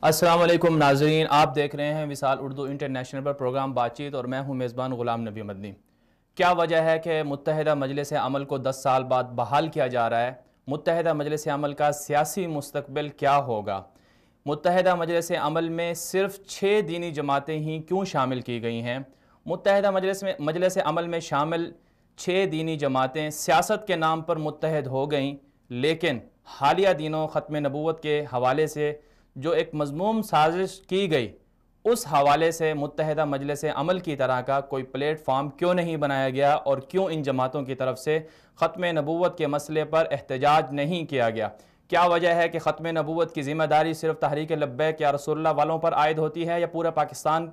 السلام علیکم ناظرین آپ دیکھ رہے ہیں وصال اردو انٹرنیشنل پر پروگرام بات چیت اور میں ہوں میزبان غلام نبی مدنی۔ کیا وجہ ہے کہ متحدہ مجلس عمل کو دس سال بعد بحال کیا جا رہا ہے؟ متحدہ مجلس عمل کا سیاسی مستقبل کیا ہوگا؟ متحدہ مجلس عمل میں صرف چھ دینی جماعتیں ہی کیوں شامل کی گئی ہیں؟ متحدہ مجلس میں مجلس عمل میں شامل چھ دینی جماعتیں سیاست کے نام پر متحد ہو گئیں، لیکن حالیہ دینوں ختم نبوت کے حوالے سے جو ایک مضموم سازش کی گئی، اس حوالے سے متحدہ مجلس عمل کی طرح کا کوئی پلیٹ فارم کیوں نہیں بنایا گیا اور کیوں ان جماعتوں کی طرف سے ختم نبوت کے مسئلے پر احتجاج نہیں کیا گیا؟ کیا وجہ ہے کہ ختم نبوت کی ذمہ داری صرف تحریک لبیک یا رسول اللہ والوں پر عائد ہوتی ہے یا پورے پاکستان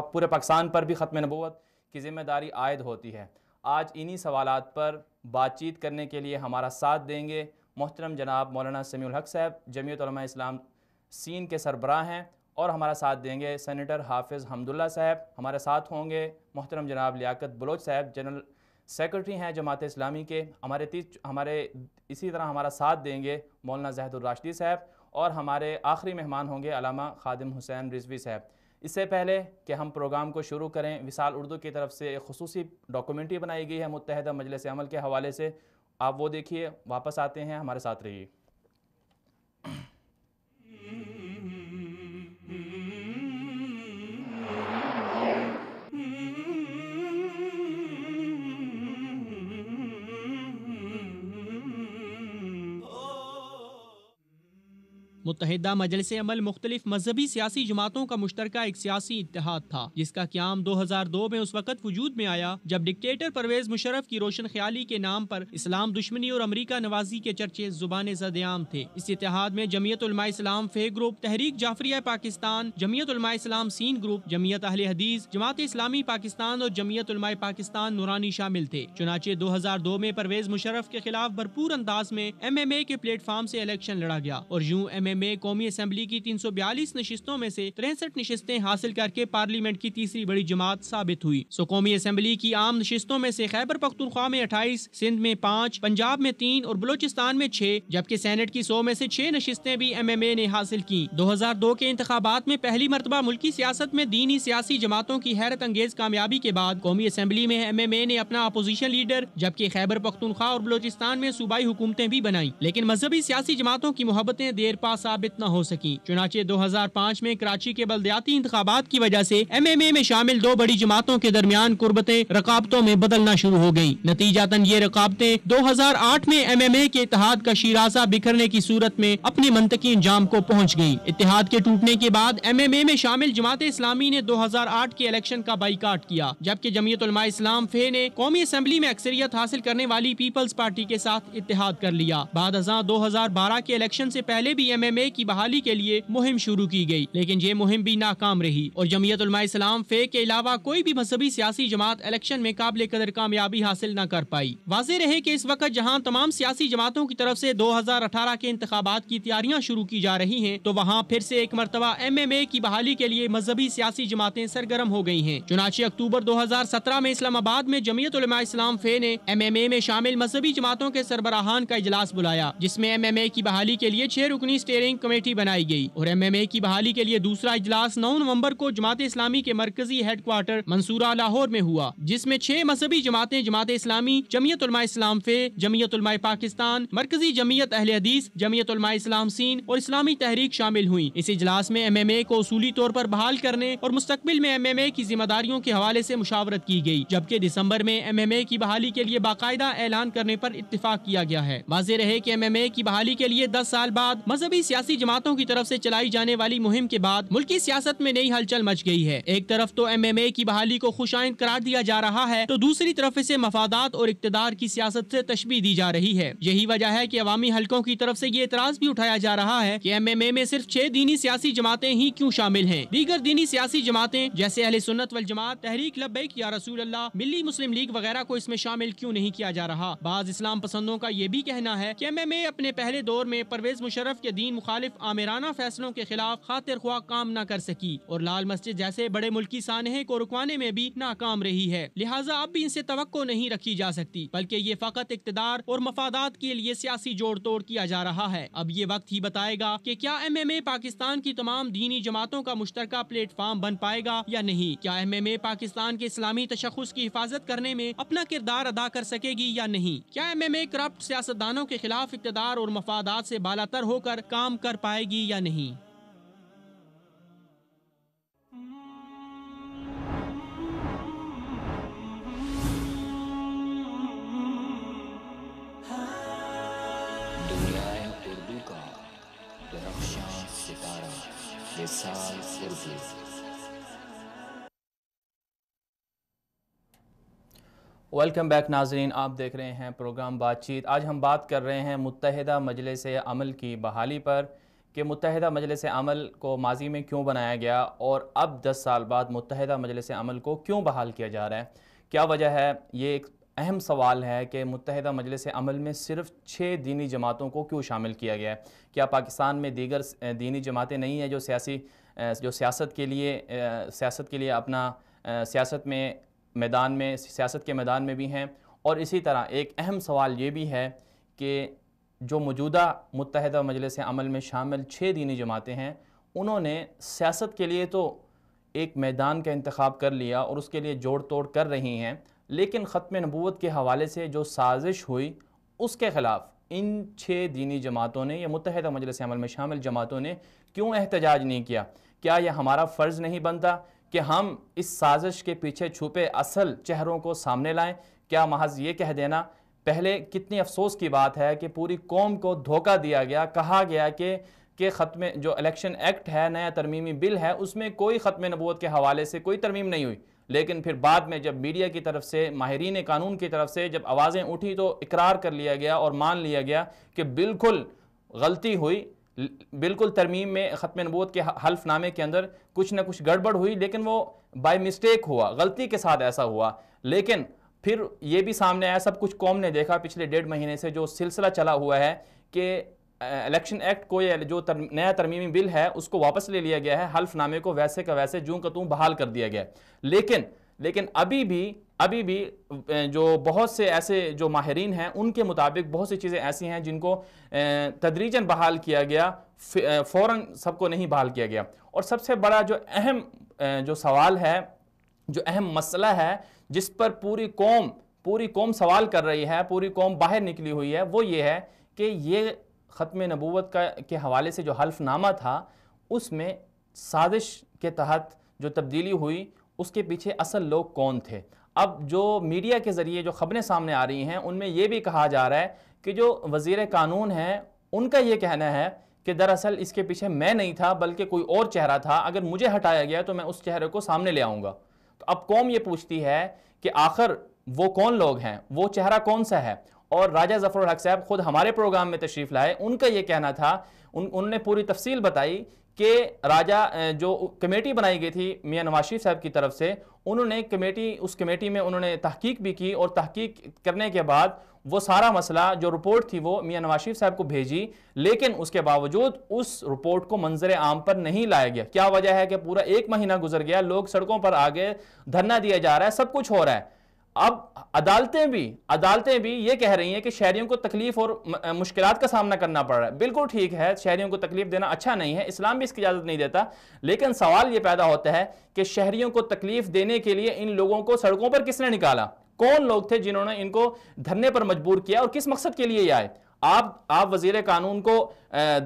پورے پاکستان پر بھی ختم نبوت کی ذمہ داری عائد ہوتی ہے۔ آج انہی سوالات پر بات چیت کرنے کے لیے ہمارا ساتھ دیں گے محترم جناب مولانا سمیع الحق صاحب۔ جمعیت علماء اسلام سین کے سربراہ ہیں اور ہمارا ساتھ دیں گے سینیٹر حافظ حمداللہ صاحب۔ ہمارے ساتھ ہوں گے محترم جناب لیاقت بلوچ صاحب، جنرل سیکرٹری ہیں جماعت اسلامی کے۔ ہمارے تیس ہمارے اسی طرح ہمارا ساتھ دیں گے مولانا زہد الراشدی صاحب اور ہمارے آخری مہمان ہوں گے علامہ خادم حسین رضوی صاحب۔ اس سے پہلے کہ ہم پروگرام کو شروع کریں، وصال اردو کی طرف سے ایک خصوصی ڈاکومنٹری بنائی گئی ہے، متحدہ مجلس عمل کے حوالے سے۔ آپ وہ دیکھیے، واپس آتے ہیں، ہمارے ساتھ رہیے۔ متحدہ مجلس عمل مختلف مذہبی سیاسی جماعتوں کا مشترکہ ایک سیاسی اتحاد تھا، جس کا قیام دو ہزار دو میں اس وقت وجود میں آیا، جب ڈکٹیٹر پرویز مشرف کی روشن خیالی کے نام پر اسلام دشمنی اور امریکہ نوازی کے چرچے زبان زد عام تھے۔ اس اتحاد میں جمعیت علماء اسلام فے گروپ، تحریک جعفریہ پاکستان، جمعیت علماء اسلام سین گروپ، جمعیت اہل حدیث، جماعت اسلامی پاکستان اور جمعیت علماء پاکستان نورانی شامل تھے۔ چنانچہ دو ہزار دو میں پرویز مشرف کے خلاف بھرپور انداز میں ایم ایم اے کے پلیٹ فارم سے الیکشن لڑا گیا اور یوں ایم ایم اے قومی اسمبلی کی تین سو بیالیس نشستوں میں سے تریسٹھ نشستیں حاصل کر کے پارلیمنٹ کی تیسری بڑی جماعت ثابت ہوئی۔ سو قومی اسمبلی کی عام نشستوں میں سے خیبر پختونخوا میں اٹھائیس، سندھ میں پانچ، پنجاب میں تین اور بلوچستان میں چھ، جبکہ سینٹ کی سو میں سے چھ نشستیں بھی ایم ایم اے نے حاصل کی دو ہزار دو کے انتخابات میں پہلی مرتبہ ملکی سیاست میں دینی سیاسی جماعتوں کی حیرت انگیز کامیابی کے بعد قومی اسمبلی میں ایم ایم اے نے اپنا اپوزیشن لیڈر، جبکہ خیبر پختونخوا اور بلوچستان میں صوبائی حکومتیں بھی بنائیں۔ لیکن مذہبی سیاسی جماعتوں کی محبتیں دیر پا ثابت نہ ہو سکی چنانچہ دو ہزار پانچ میں کراچی کے بلدیاتی انتخابات کی وجہ سے ایم ایم اے میں شامل دو بڑی جماعتوں کے درمیان قربتیں رقابتوں میں بدلنا شروع ہو گئی نتیجاتاً یہ رقابتیں دو ہزار آٹھ میں ایم ایم اے کے اتحاد کا شیرازہ بکھرنے کی صورت میں اپنی منطقی انجام کو پہنچ گئی اتحاد کے ٹوٹنے کے بعد ایم ایم اے میں شامل جماعت اسلامی نے دو ہزار آٹھ کے الیکشن کا بائی کاٹ کیا، جبکہ جمعیت علماء اسلام فے نے قومی اسمبلی میں اکثریت حاصل کرنے والی پیپلز پارٹی کے ساتھ اتحاد کر لیا۔ بعد ازاں دو ہزار بارہ کے الیکشن سے پہلے بھی ایم ایم اے کی بحالی کے لیے مہم شروع کی گئی، لیکن یہ مہم بھی ناکام رہی۔ اور جمعیت علماء اسلام فے کے علاوہ کوئی بھی مذہبی سیاسی جماعت الیکشن میں قابل قدر کامیابی حاصل نہ کر پائی۔ واضح رہے کہ اس وقت جہاں تمام سیاسی جماعتوں کی طرف سے دو ہزار اٹھارہ کے انتخابات کی تیاریاں شروع کی جا رہی ہیں، تو وہاں پھر سے ایک مرتبہ ایم ایم اے کی بحالی کے لیے مذہبی سیاسی جماعتیں سرگرم ہو گئی ہیں۔ چنانچہ اکتوبر دو ہزار سترہ میں اسلام آباد میں جمعیت علماء اسلام فے نے ایم ایم اے میں شامل مذہبی جماعتوں کے سربراہان کا اجلاس بلایا، جس میں ایم ایم اے کی بحالی کے لیے چھ رکنی اسٹیئرنگ کمیٹی بنائی گئی اور ایم ایم اے کی بحالی کے لیے دوسرا اجلاس نو نومبر کو جماعت اسلامی کے مرکزی ہیڈ کوارٹر منصورہ لاہور میں ہوا، جس میں چھ مذہبی جماعتیں جماعت اسلامی، جمعیت علماء اسلام فے، جمعیت علماء پاکستان، مرکزی جمعیت اہل حدیث، جمعیت علماء اسلام سین اور اسلامی تحریک شامل ہوئی اس اجلاس میں ایم ایم اے کو اصولی طور پر بحال کرنے اور مستقبل میں ایم ایم اے کی ذمہ داریوں کے حوالے سے مشاورت کی گئی، جبکہ دسمبر میں ایم ایم اے کی بحالی کے لیے باقاعدہ اعلان کرنے پر اتفاق کیا گیا ہے۔ واضح رہے کہ ایم ایم اے کی بحالی کے لیے دس سال بعد مذہبی سیاسی سیاسی جماعتوں کی طرف سے چلائی جانے والی مہم کے بعد ملکی سیاست میں نئی ہلچل مچ گئی ہے۔ ایک طرف تو ایم ایم اے کی بحالی کو خوش آئند قرار دیا جا رہا ہے، تو دوسری طرف اسے مفادات اور اقتدار کی سیاست سے تشبیح دی جا رہی ہے۔ یہی وجہ ہے کہ عوامی حلقوں کی طرف سے یہ اعتراض بھی اٹھایا جا رہا ہے کہ ایم ایم اے میں صرف چھ دینی سیاسی جماعتیں ہی کیوں شامل ہیں۔ دیگر دینی سیاسی جماعتیں جیسے اہل سنت والجماعت، تحریک لبیک یا رسول اللہ، ملی مسلم لیگ وغیرہ کو اس میں شامل کیوں نہیں کیا جا رہا؟ بعض اسلام پسندوں کا یہ بھی کہنا ہے کہ ایم ایم اے اپنے پہلے دور میں پرویز مشرف کے دین مخالف آمرانہ فیصلوں کے خلاف خاطر خواہ کام نہ کر سکی اور لال مسجد جیسے بڑے ملکی سانحے کو رکوانے میں بھی ناکام رہی ہے۔ لہٰذا اب بھی ان سے توقع نہیں رکھی جا سکتی، بلکہ یہ فقط اقتدار اور مفادات کے لیے سیاسی جوڑ توڑ کیا جا رہا ہے۔ اب یہ وقت ہی بتائے گا کہ کیا ایم ایم اے پاکستان کی تمام دینی جماعتوں کا مشترکہ پلیٹ فارم بن پائے گا یا نہیں؟ کیا ایم ایم اے پاکستان کے اسلامی تشخص کی حفاظت کرنے میں اپنا کردار ادا کر سکے گی یا نہیں؟ کیا ایم ایم اے کرپٹ سیاستدانوں کے خلاف اقتدار اور مفادات سے بالاتر ہو کر کام کر پائے گی یا نہیں۔ دنیائے اردو کا درخشاں ستارہ ویلکم بیک ناظرین آپ دیکھ رہے ہیں پروگرام بات چیت. آج ہم بات کر رہے ہیں متحدہ مجلس عمل کی بحالی پر کہ متحدہ مجلس عمل کو ماضی میں کیوں بنایا گیا اور اب دس سال بعد متحدہ مجلس عمل کو کیوں بحال کیا جا رہا ہے؟ کیا وجہ ہے؟ یہ ایک اہم سوال ہے کہ متحدہ مجلس عمل میں صرف چھ دینی جماعتوں کو کیوں شامل کیا گیا ہے؟ کیا پاکستان میں دیگر دینی جماعتیں نہیں ہیں جو سیاسی، جو سیاست کے لیے، سیاست کے لیے اپنا، سیاست میں میدان میں، سیاست کے میدان میں بھی ہیں۔ اور اسی طرح ایک اہم سوال یہ بھی ہے کہ جو موجودہ متحدہ مجلس عمل میں شامل چھ دینی جماعتیں ہیں، انہوں نے سیاست کے لیے تو ایک میدان کا انتخاب کر لیا اور اس کے لیے جوڑ توڑ کر رہی ہیں، لیکن ختم نبوت کے حوالے سے جو سازش ہوئی، اس کے خلاف ان چھ دینی جماعتوں نے یا متحدہ مجلس عمل میں شامل جماعتوں نے کیوں احتجاج نہیں کیا؟ کیا یہ ہمارا فرض نہیں بنتا؟ کہ ہم اس سازش کے پیچھے چھپے اصل چہروں کو سامنے لائیں۔ کیا محض یہ کہہ دینا، پہلے کتنی افسوس کی بات ہے کہ پوری قوم کو دھوکہ دیا گیا، کہا گیا کہ کہ ختم جو الیکشن ایکٹ ہے، نیا ترمیمی بل ہے، اس میں کوئی ختم نبوت کے حوالے سے کوئی ترمیم نہیں ہوئی۔ لیکن پھر بعد میں جب میڈیا کی طرف سے، ماہرین قانون کی طرف سے جب آوازیں اٹھی تو اقرار کر لیا گیا اور مان لیا گیا کہ بالکل غلطی ہوئی۔ بالکل ترمیم میں ختم نبوت کے حلف نامے کے اندر کچھ نہ کچھ گڑبڑ ہوئی، لیکن وہ بائی مسٹیک ہوا، غلطی کے ساتھ ایسا ہوا۔ لیکن پھر یہ بھی سامنے آیا، سب کچھ قوم نے دیکھا پچھلے ڈیڑھ مہینے سے جو سلسلہ چلا ہوا ہے کہ الیکشن ایکٹ کو یا جو نیا ترمیمی بل ہے، اس کو واپس لے لیا گیا ہے، حلف نامے کو ویسے کا ویسے جوں کا توں بحال کر دیا گیا۔ لیکن لیکن ابھی بھی ابھی بھی جو بہت سے ایسے جو ماہرین ہیں، ان کے مطابق بہت سی چیزیں ایسی ہیں جن کو تدریجاً بحال کیا گیا فوراً سب کو نہیں بحال کیا گیا۔ اور سب سے بڑا جو اہم جو سوال ہے، جو اہم مسئلہ ہے، جس پر پوری قوم پوری قوم سوال کر رہی ہے، پوری قوم باہر نکلی ہوئی ہے، وہ یہ ہے کہ یہ ختم نبوت کا، کے حوالے سے جو حلف نامہ تھا، اس میں سازش کے تحت جو تبدیلی ہوئی، اس کے پیچھے اصل لوگ کون تھے؟ اب جو میڈیا کے ذریعے جو خبریں سامنے آ رہی ہیں، ان میں یہ بھی کہا جا رہا ہے کہ جو وزیر قانون ہیں، ان کا یہ کہنا ہے کہ دراصل اس کے پیچھے میں نہیں تھا، بلکہ کوئی اور چہرہ تھا۔ اگر مجھے ہٹایا گیا تو میں اس چہرے کو سامنے لے آؤں گا۔ تو اب قوم یہ پوچھتی ہے کہ آخر وہ کون لوگ ہیں؟ وہ چہرہ کون سا ہے؟ اور راجہ ظفر الحق صاحب خود ہمارے پروگرام میں تشریف لائے۔ ان کا یہ کہنا تھا، ان نے پوری تفصیل بتائی کہ راجہ جو کمیٹی بنائی گئی تھی میاں نواشی صاحب کی طرف سے، انہوں نے کمیٹی، اس کمیٹی میں انہوں نے تحقیق بھی کی اور تحقیق کرنے کے بعد وہ سارا مسئلہ، جو رپورٹ تھی وہ میاں نواز شریف صاحب کو بھیجی، لیکن اس کے باوجود اس رپورٹ کو منظر عام پر نہیں لایا گیا۔ کیا وجہ ہے کہ پورا ایک مہینہ گزر گیا، لوگ سڑکوں پر آگے دھرنا دیا جا رہا ہے، سب کچھ ہو رہا ہے۔ اب عدالتیں بھی عدالتیں بھی یہ کہہ رہی ہیں کہ شہریوں کو تکلیف اور مشکلات کا سامنا کرنا پڑ رہا ہے۔ بالکل ٹھیک ہے، شہریوں کو تکلیف دینا اچھا نہیں ہے، اسلام بھی اس کی اجازت نہیں دیتا، لیکن سوال یہ پیدا ہوتا ہے کہ شہریوں کو تکلیف دینے کے لیے ان لوگوں کو سڑکوں پر کس نے نکالا؟ کون لوگ تھے جنہوں نے ان کو دھرنے پر مجبور کیا اور کس مقصد کے لیے یہ آئے؟ آپ آپ وزیر قانون کو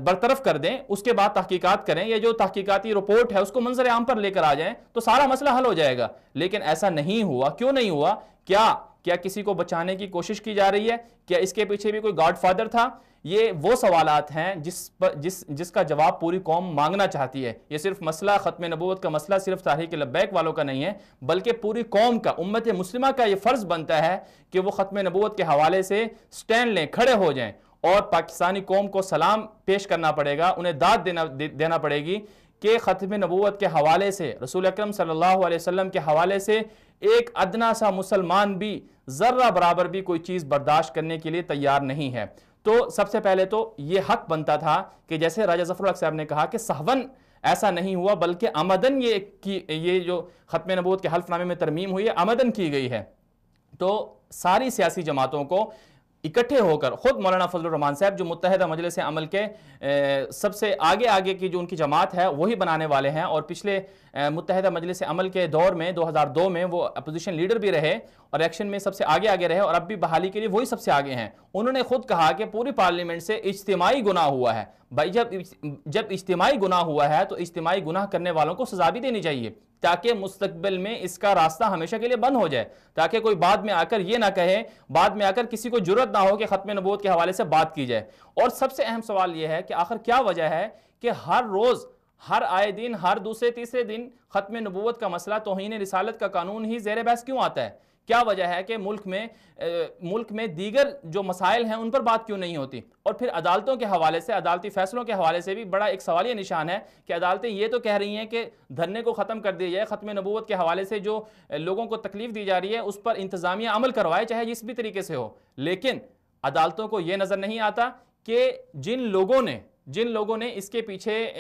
برطرف کر دیں، اس کے بعد تحقیقات کریں یہ جو تحقیقاتی رپورٹ ہے، اس کو منظر عام پر لے کر آ جائیں، تو سارا مسئلہ حل ہو جائے گا۔ لیکن ایسا نہیں ہوا۔ کیوں نہیں ہوا؟ کیا کیا کسی کو بچانے کی کوشش کی جا رہی ہے؟ کیا اس کے پیچھے بھی کوئی گاڈ فادر تھا؟ یہ وہ سوالات ہیں جس پر، جس جس کا جواب پوری قوم مانگنا چاہتی ہے۔ یہ صرف مسئلہ ختم نبوت کا مسئلہ، صرف تاریخ لبیک والوں کا نہیں ہے، بلکہ پوری قوم کا، امت مسلمہ کا یہ فرض بنتا ہے کہ وہ ختم نبوت کے حوالے سے سٹینڈ لیں، کھڑے ہو جائیں۔ اور پاکستانی قوم کو سلام پیش کرنا پڑے گا، انہیں داد دینا دینا پڑے گی کہ ختم نبوت کے حوالے سے، رسول اکرم صلی اللہ علیہ وسلم کے حوالے سے ایک ادنا سا مسلمان بھی ذرہ برابر بھی کوئی چیز برداشت کرنے کے لیے تیار نہیں ہے۔ تو سب سے پہلے تو یہ حق بنتا تھا کہ جیسے راجہ ظفر الحق صاحب نے کہا کہ سہون ایسا نہیں ہوا، بلکہ آمدن یہ کی یہ جو ختم نبوت کے حلف نامے میں ترمیم ہوئی ہے، آمدن کی گئی ہے۔ تو ساری سیاسی جماعتوں کو اکٹھے ہو کر، خود مولانا فضل الرحمان صاحب جو متحدہ مجلس عمل کے سب سے آگے آگے کی جو ان کی جماعت ہے، وہی بنانے والے ہیں اور پچھلے متحدہ مجلس عمل کے دور میں، دو ہزار دو میں وہ اپوزیشن لیڈر بھی رہے اور ایکشن میں سب سے آگے آگے رہے اور اب بھی بحالی کے لیے وہی سب سے آگے ہیں۔ انہوں نے خود کہا کہ پوری پارلیمنٹ سے اجتماعی گناہ ہوا ہے۔ بھائی جب جب اجتماعی گناہ ہوا ہے تو اجتماعی گناہ کرنے والوں کو سزا بھی دینی چاہیے تاکہ مستقبل میں اس کا راستہ ہمیشہ کے لیے بند ہو جائے، تاکہ کوئی بعد میں آ کر یہ نہ کہے، بعد میں آ کر کسی کو جرت نہ ہو کہ ختم نبوت کے حوالے سے بات کی جائے۔ اور سب سے اہم سوال یہ ہے کہ آخر کیا وجہ ہے کہ ہر روز، ہر آئے دن، ہر دوسرے تیسرے دن ختم نبوت کا مسئلہ، توہین رسالت کا قانون ہی زیر بحث کیوں آتا ہے؟ کیا وجہ ہے کہ ملک میں ملک میں دیگر جو مسائل ہیں، ان پر بات کیوں نہیں ہوتی؟ اور پھر عدالتوں کے حوالے سے، عدالتی فیصلوں کے حوالے سے بھی بڑا ایک سوالیہ نشان ہے کہ عدالتیں یہ تو کہہ رہی ہیں کہ دھرنے کو ختم کر دیا جائے، ختم نبوت کے حوالے سے جو لوگوں کو تکلیف دی جا رہی ہے، اس پر انتظامیہ عمل کروائے، چاہے جس بھی طریقے سے ہو۔ لیکن عدالتوں کو یہ نظر نہیں آتا کہ جن لوگوں نے جن لوگوں نے اس کے پیچھے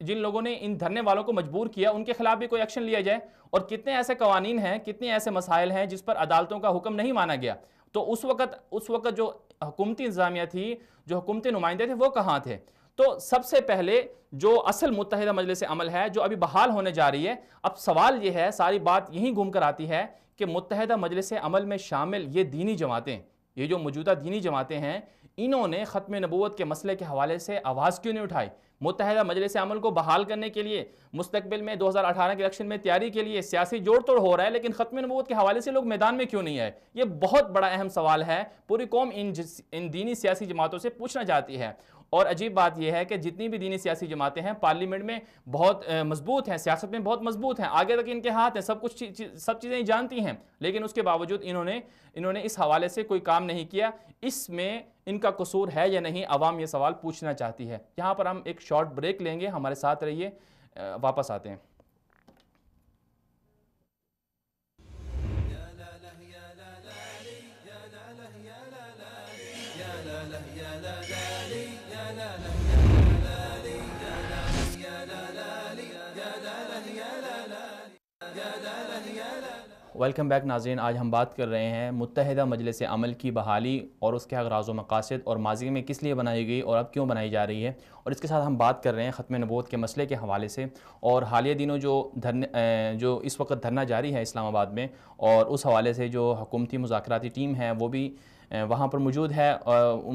جن لوگوں نے ان دھرنے والوں کو مجبور کیا، ان کے خلاف بھی کوئی ایکشن لیا جائے۔ اور کتنے ایسے قوانین ہیں، کتنے ایسے مسائل ہیں جس پر عدالتوں کا حکم نہیں مانا گیا۔ تو اس وقت اس وقت جو حکومتی انتظامیہ تھی، جو حکومتی نمائندے تھے، وہ کہاں تھے؟ تو سب سے پہلے جو اصل متحدہ مجلس عمل ہے، جو ابھی بحال ہونے جا رہی ہے، اب سوال یہ ہے، ساری بات یہیں گھوم کر آتی ہے کہ متحدہ مجلس عمل میں شامل یہ دینی جماعتیں، یہ جو موجودہ دینی جماعتیں ہیں انہوں نے ختم نبوت کے مسئلے کے حوالے سے آواز کیوں نہیں اٹھائی؟ متحدہ مجلس عمل کو بحال کرنے کے لیے، مستقبل میں دو ہزار اٹھارہ کے الیکشن میں تیاری کے لیے سیاسی جوڑ توڑ ہو رہا ہے، لیکن ختم نبوت کے حوالے سے لوگ میدان میں کیوں نہیں آئے؟ یہ بہت بڑا اہم سوال ہے، پوری قوم ان دینی سیاسی جماعتوں سے پوچھنا چاہتی ہے۔ اور عجیب بات یہ ہے کہ جتنی بھی دینی سیاسی جماعتیں ہیں، پارلیمنٹ میں بہت مضبوط ہیں، سیاست میں بہت مضبوط ہیں، آگے تک ان کے ہاتھ ہیں، سب کچھ سب چیزیں جانتی ہیں، لیکن اس کے باوجود انہوں نے انہوں نے اس حوالے سے کوئی کام نہیں کیا۔ اس میں ان کا قصور ہے یا نہیں، عوام یہ سوال پوچھنا چاہتی ہے۔ یہاں پر ہم ایک شارٹ بریک لیں گے، ہمارے ساتھ رہیے واپس آتے ہیں۔ ویلکم بیک ناظرین آج ہم بات کر رہے ہیں متحدہ مجلس عمل کی بحالی اور اس کے اغراض و مقاصد اور ماضی میں کس لیے بنائی گئی اور اب کیوں بنائی جا رہی ہے اور اس کے ساتھ ہم بات کر رہے ہیں ختم نبوت کے مسئلے کے حوالے سے اور حالیہ دنوں جو دھرنے جو اس وقت دھرنا جاری ہے اسلام آباد میں اور اس حوالے سے جو حکومتی مذاکراتی ٹیم ہے وہ بھی وہاں پر موجود ہے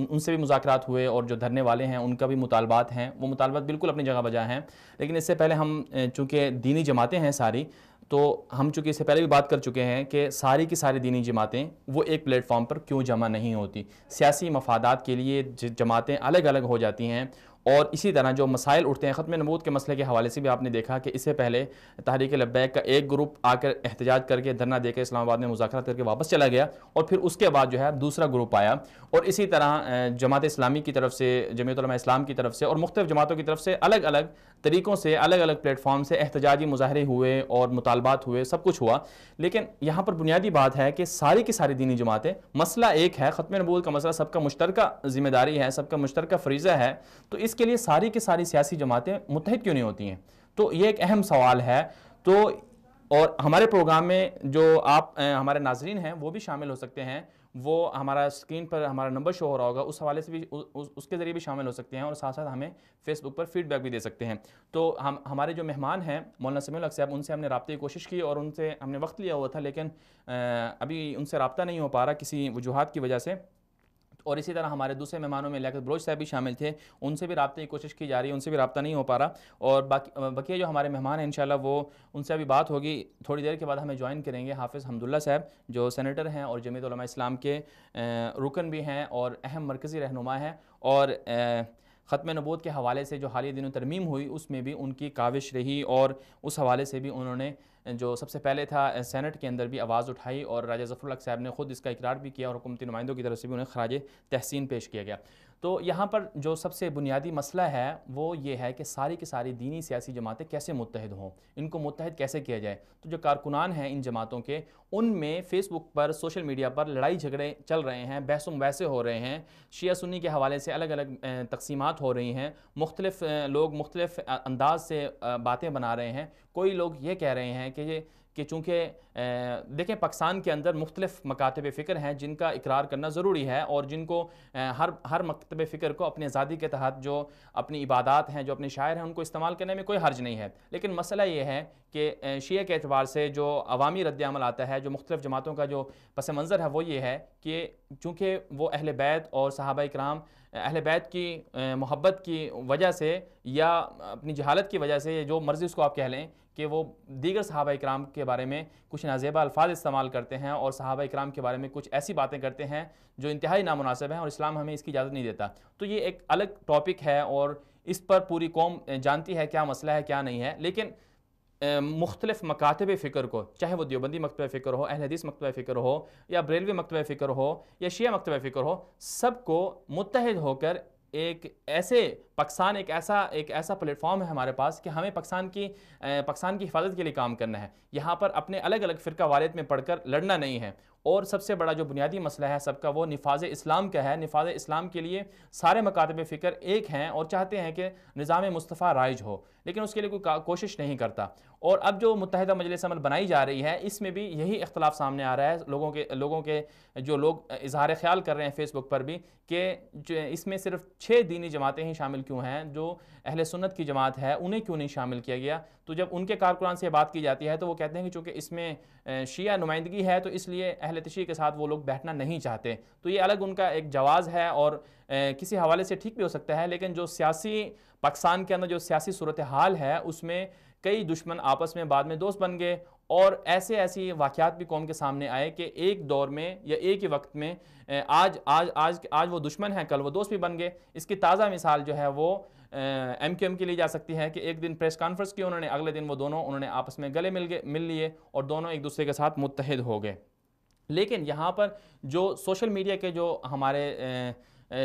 ان سے بھی مذاکرات ہوئے اور جو دھرنے والے ہیں ان کا بھی مطالبات ہیں۔ وہ مطالبات بالکل اپنی جگہ بجا ہیں۔ لیکن اس سے پہلے ہم چونکہ دینی جماعتیں ہیں ساری تو ہم چونکہ اس سے پہلے بھی بات کر چکے ہیں کہ ساری کی ساری دینی جماعتیں وہ ایک پلیٹ فارم پر کیوں جمع نہیں ہوتی؟ سیاسی مفادات کے لیے جماعتیں الگ الگ ہو جاتی ہیں اور اسی طرح جو مسائل اٹھتے ہیں، ختم نبوت کے مسئلے کے حوالے سے بھی آپ نے دیکھا کہ اس سے پہلے تحریک لبیک کا ایک گروپ آ کر احتجاج کر کے دھرنا دے کے اسلام آباد میں مذاکرات کر کے واپس چلا گیا اور پھر اس کے بعد جو ہے دوسرا گروپ آیا اور اسی طرح جماعت اسلامی کی طرف سے، جمعیت علماء اسلام کی طرف سے اور مختلف جماعتوں کی طرف سے الگ الگ طریقوں سے، الگ الگ پلیٹ فارم سے احتجاجی مظاہرے ہوئے اور مطالبات ہوئے، سب کچھ ہوا۔ لیکن یہاں پر بنیادی بات ہے کہ ساری کی ساری دینی جماعتیں، مسئلہ ایک ہے، ختم نبوت کا مسئلہ سب کا مشترکہ ذمہ داری ہے، سب کا مشترکہ فریضہ ہے۔ تو اس کے لیے ساری کی ساری سیاسی جماعتیں متحد کیوں نہیں ہوتی ہیں؟ تو یہ ایک اہم سوال ہے۔ تو اور ہمارے پروگرام میں جو آپ ہمارے ناظرین ہیں، وہ بھی شامل ہو سکتے ہیں۔ وہ ہمارا اسکرین پر ہمارا نمبر شو ہو رہا ہوگا، اس حوالے سے بھی، اس کے ذریعے بھی شامل ہو سکتے ہیں اور ساتھ ساتھ ہمیں فیس بک پر فیڈ بیک بھی دے سکتے ہیں۔ تو ہم، ہمارے جو مہمان ہیں، مولانا سمیع الگ صاحب، ان سے ہم نے رابطے کی کوشش کی اور ان سے ہم نے وقت لیا ہوا تھا، لیکن ابھی ان سے رابطہ نہیں ہو پا رہا کسی وجوہات کی وجہ سے۔ اور اسی طرح ہمارے دوسرے مہمانوں میں لیاقت بروچ صاحب بھی شامل تھے، ان سے بھی رابطے کی کوشش کی جا رہی ہے، ان سے بھی رابطہ نہیں ہو پا رہا۔ اور باقی بقیہ جو ہمارے مہمان ہیں، انشاءاللہ وہ ان سے ابھی بات ہوگی۔ تھوڑی دیر کے بعد ہمیں جوائن کریں گے حافظ حمداللہ صاحب، جو سینیٹر ہیں اور جمعیت علماء اسلام کے رکن بھی ہیں اور اہم مرکزی رہنما ہیں۔ اور ختم نبوت کے حوالے سے جو حالیہ دنوں ترمیم ہوئی، اس میں بھی ان کی کاوش رہی اور اس حوالے سے بھی انہوں نے جو سب سے پہلے تھا سینٹ کے اندر بھی آواز اٹھائی اور راجہ ظفر الق صاحب نے خود اس کا اقرار بھی کیا اور حکومتی نمائندوں کی طرف سے بھی انہیں خراج تحسین پیش کیا گیا۔ تو یہاں پر جو سب سے بنیادی مسئلہ ہے، وہ یہ ہے کہ ساری کی ساری دینی سیاسی جماعتیں کیسے متحد ہوں؟ ان کو متحد کیسے کیا جائے؟ تو جو کارکنان ہیں ان جماعتوں کے، ان میں فیس بک پر، سوشل میڈیا پر لڑائی جھگڑے چل رہے ہیں، بحث و ویسے ہو رہے ہیں۔ شیعہ سنی کے حوالے سے الگ الگ تقسیمات ہو رہی ہیں۔ مختلف لوگ مختلف انداز سے باتیں بنا رہے ہیں۔ کوئی لوگ یہ کہہ رہے ہیں کہ یہ کہ چونکہ دیکھیں پاکستان کے اندر مختلف مکاتب فکر ہیں جن کا اقرار کرنا ضروری ہے اور جن کو ہر ہر مکتب فکر کو اپنی آزادی کے تحت جو اپنی عبادات ہیں، جو اپنے شاعر ہیں، ان کو استعمال کرنے میں کوئی حرج نہیں ہے۔ لیکن مسئلہ یہ ہے کہ شیعہ کے اعتبار سے جو عوامی رد عمل آتا ہے، جو مختلف جماعتوں کا جو پس منظر ہے، وہ یہ ہے کہ چونکہ وہ اہل بیت اور صحابہ اکرام، اہل بیت کی محبت کی وجہ سے یا اپنی جہالت کی وجہ سے، جو مرضی اس کو آپ کہہ لیں کہ وہ دیگر صحابہ اکرام کے بارے میں کچھ نازیبہ الفاظ استعمال کرتے ہیں اور صحابہ اکرام کے بارے میں کچھ ایسی باتیں کرتے ہیں جو انتہائی نامناسب ہیں اور اسلام ہمیں اس کی اجازت نہیں دیتا۔ تو یہ ایک الگ ٹاپک ہے اور اس پر پوری قوم جانتی ہے کیا مسئلہ ہے کیا نہیں ہے۔ لیکن مختلف مکاتب فکر کو، چاہے وہ دیوبندی مکتبہ فکر ہو، اہل حدیث مکتبہ فکر ہو یا بریلوی مکتبہ فکر ہو یا شیعہ مکتبہ فکر ہو، سب کو متحد ہو کر ایک ایسے پاکستان، ایک ایسا ایک ایسا پلیٹ فارم ہے ہمارے پاس کہ ہمیں پاکستان کی پاکستان کی حفاظت کے لیے کام کرنا ہے۔ یہاں پر اپنے الگ الگ فرقہ والد میں پڑھ کر لڑنا نہیں ہے۔ اور سب سے بڑا جو بنیادی مسئلہ ہے سب کا وہ نفاذ اسلام کا ہے۔ نفاذ اسلام کے لیے سارے مکاتب فکر ایک ہیں اور چاہتے ہیں کہ نظام مصطفیٰ رائج ہو، لیکن اس کے لیے کوئی کوشش نہیں کرتا۔ اور اب جو متحدہ مجلس عمل بنائی جا رہی ہے، اس میں بھی یہی اختلاف سامنے آ رہا ہے۔ لوگوں کے لوگوں کے جو لوگ اظہار خیال کر رہے ہیں فیس بک پر بھی کہ اس میں صرف چھ دینی جماعتیں ہی شامل کیوں ہیں؟ جو اہل سنت کی جماعت ہے، انہیں کیوں نہیں شامل کیا گیا؟ تو جب ان کے کارکنان سے بات کی جاتی ہے تو وہ کہتے ہیں کہ چونکہ اس میں شیعہ نمائندگی ہے تو اس لیے اہل تشریح کے ساتھ وہ لوگ بیٹھنا نہیں چاہتے۔ تو یہ الگ ان کا ایک جواز ہے اور کسی حوالے سے ٹھیک بھی ہو سکتا ہے، لیکن جو سیاسی پاکستان کے اندر جو سیاسی صورتحال ہے، اس میں کئی دشمن آپس میں بعد میں دوست بن گئے اور ایسے ایسی واقعات بھی قوم کے سامنے آئے کہ ایک دور میں یا ایک ہی وقت میں آج آج آج آج وہ دشمن ہیں، کل وہ دوست بھی بن گئے۔ اس کی تازہ مثال جو ہے وہ ایم کیو ایم کی لی جا سکتی ہے کہ ایک دن پریس کانفرنس کی، انہوں نے اگلے دن وہ دونوں، انہوں نے آپس میں گلے مل گئے، مل لیے اور دونوں ایک دوسرے کے ساتھ متحد ہو گئے۔ لیکن یہاں پر جو سوشل میڈیا کے جو ہمارے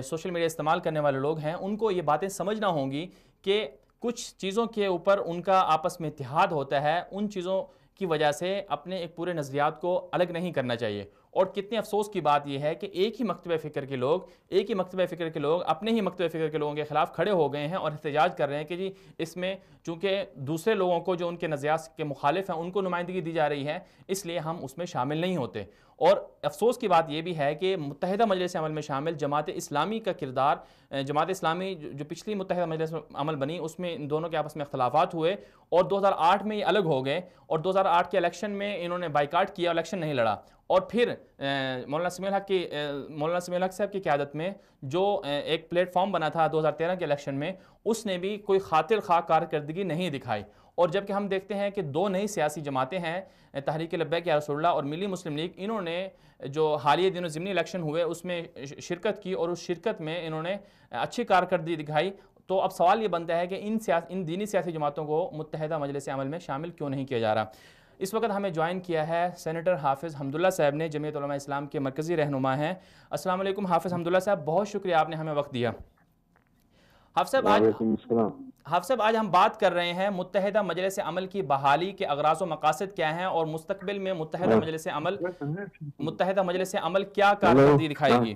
سوشل میڈیا استعمال کرنے والے لوگ ہیں، ان کو یہ باتیں سمجھنا ہوں گی کہ کچھ چیزوں کے اوپر ان کا آپس میں اتحاد ہوتا ہے، ان چیزوں کی وجہ سے اپنے ایک پورے نظریات کو الگ نہیں کرنا چاہیے۔ اور کتنے افسوس کی بات یہ ہے کہ ایک ہی مکتبہ فکر کے لوگ، ایک ہی مکتبہ فکر کے لوگ اپنے ہی مکتبہ فکر کے لوگوں کے خلاف کھڑے ہو گئے ہیں اور احتجاج کر رہے ہیں کہ جی اس میں چونکہ دوسرے لوگوں کو جو ان کے نظریات کے مخالف ہیں، ان کو نمائندگی دی جا رہی ہے، اس لیے ہم اس میں شامل نہیں ہوتے۔ اور افسوس کی بات یہ بھی ہے کہ متحدہ مجلس عمل میں شامل جماعت اسلامی کا کردار، جماعت اسلامی جو پچھلی متحدہ مجلس عمل بنی، اس میں ان دونوں کے آپس میں اختلافات ہوئے اور دو ہزار آٹھ میں یہ الگ ہو گئے اور دو ہزار آٹھ کے الیکشن میں انہوں نے بائیکاٹ کیا الیکشن نہیں لڑا۔ اور پھر مولانا سمیل حق کی مولانا سمیل حق صاحب کی قیادت میں جو ایک پلیٹ فارم بنا تھا دو ہزار تیرہ کے الیکشن میں، اس نے بھی کوئی خاطر خواہ کارکردگی نہیں دکھائی۔ اور جبکہ ہم دیکھتے ہیں کہ دو نئی سیاسی جماعتیں ہیں تحریک لبیک یا رسول اللہ اور ملی مسلم لیگ، انہوں نے جو حالیہ دنوں ضمنی الیکشن ہوئے، اس میں شرکت کی اور اس شرکت میں انہوں نے اچھی کارکردگی دکھائی۔ تو اب سوال یہ بنتا ہے کہ ان ان دینی سیاسی جماعتوں کو متحدہ مجلس عمل میں شامل کیوں نہیں کیا جا رہا؟ اس وقت ہمیں جوائن کیا ہے سینیٹر حافظ حمداللہ صاحب نے جمعیت علماء اسلام کے مرکزی رہنما ہیں۔ السلام علیکم حافظ حمداللہ صاحب بہت شکریہ آپ نے ہمیں وقت دیا۔ حافظ صاحب آج حافظ صاحب آج ہم بات کر رہے ہیں متحدہ مجلس عمل کی بحالی کے اغراض و مقاصد کیا ہیں اور مستقبل میں متحدہ ہاں۔ مجلس عمل متحدہ مجلس عمل کیا کارکردگی دکھائے گی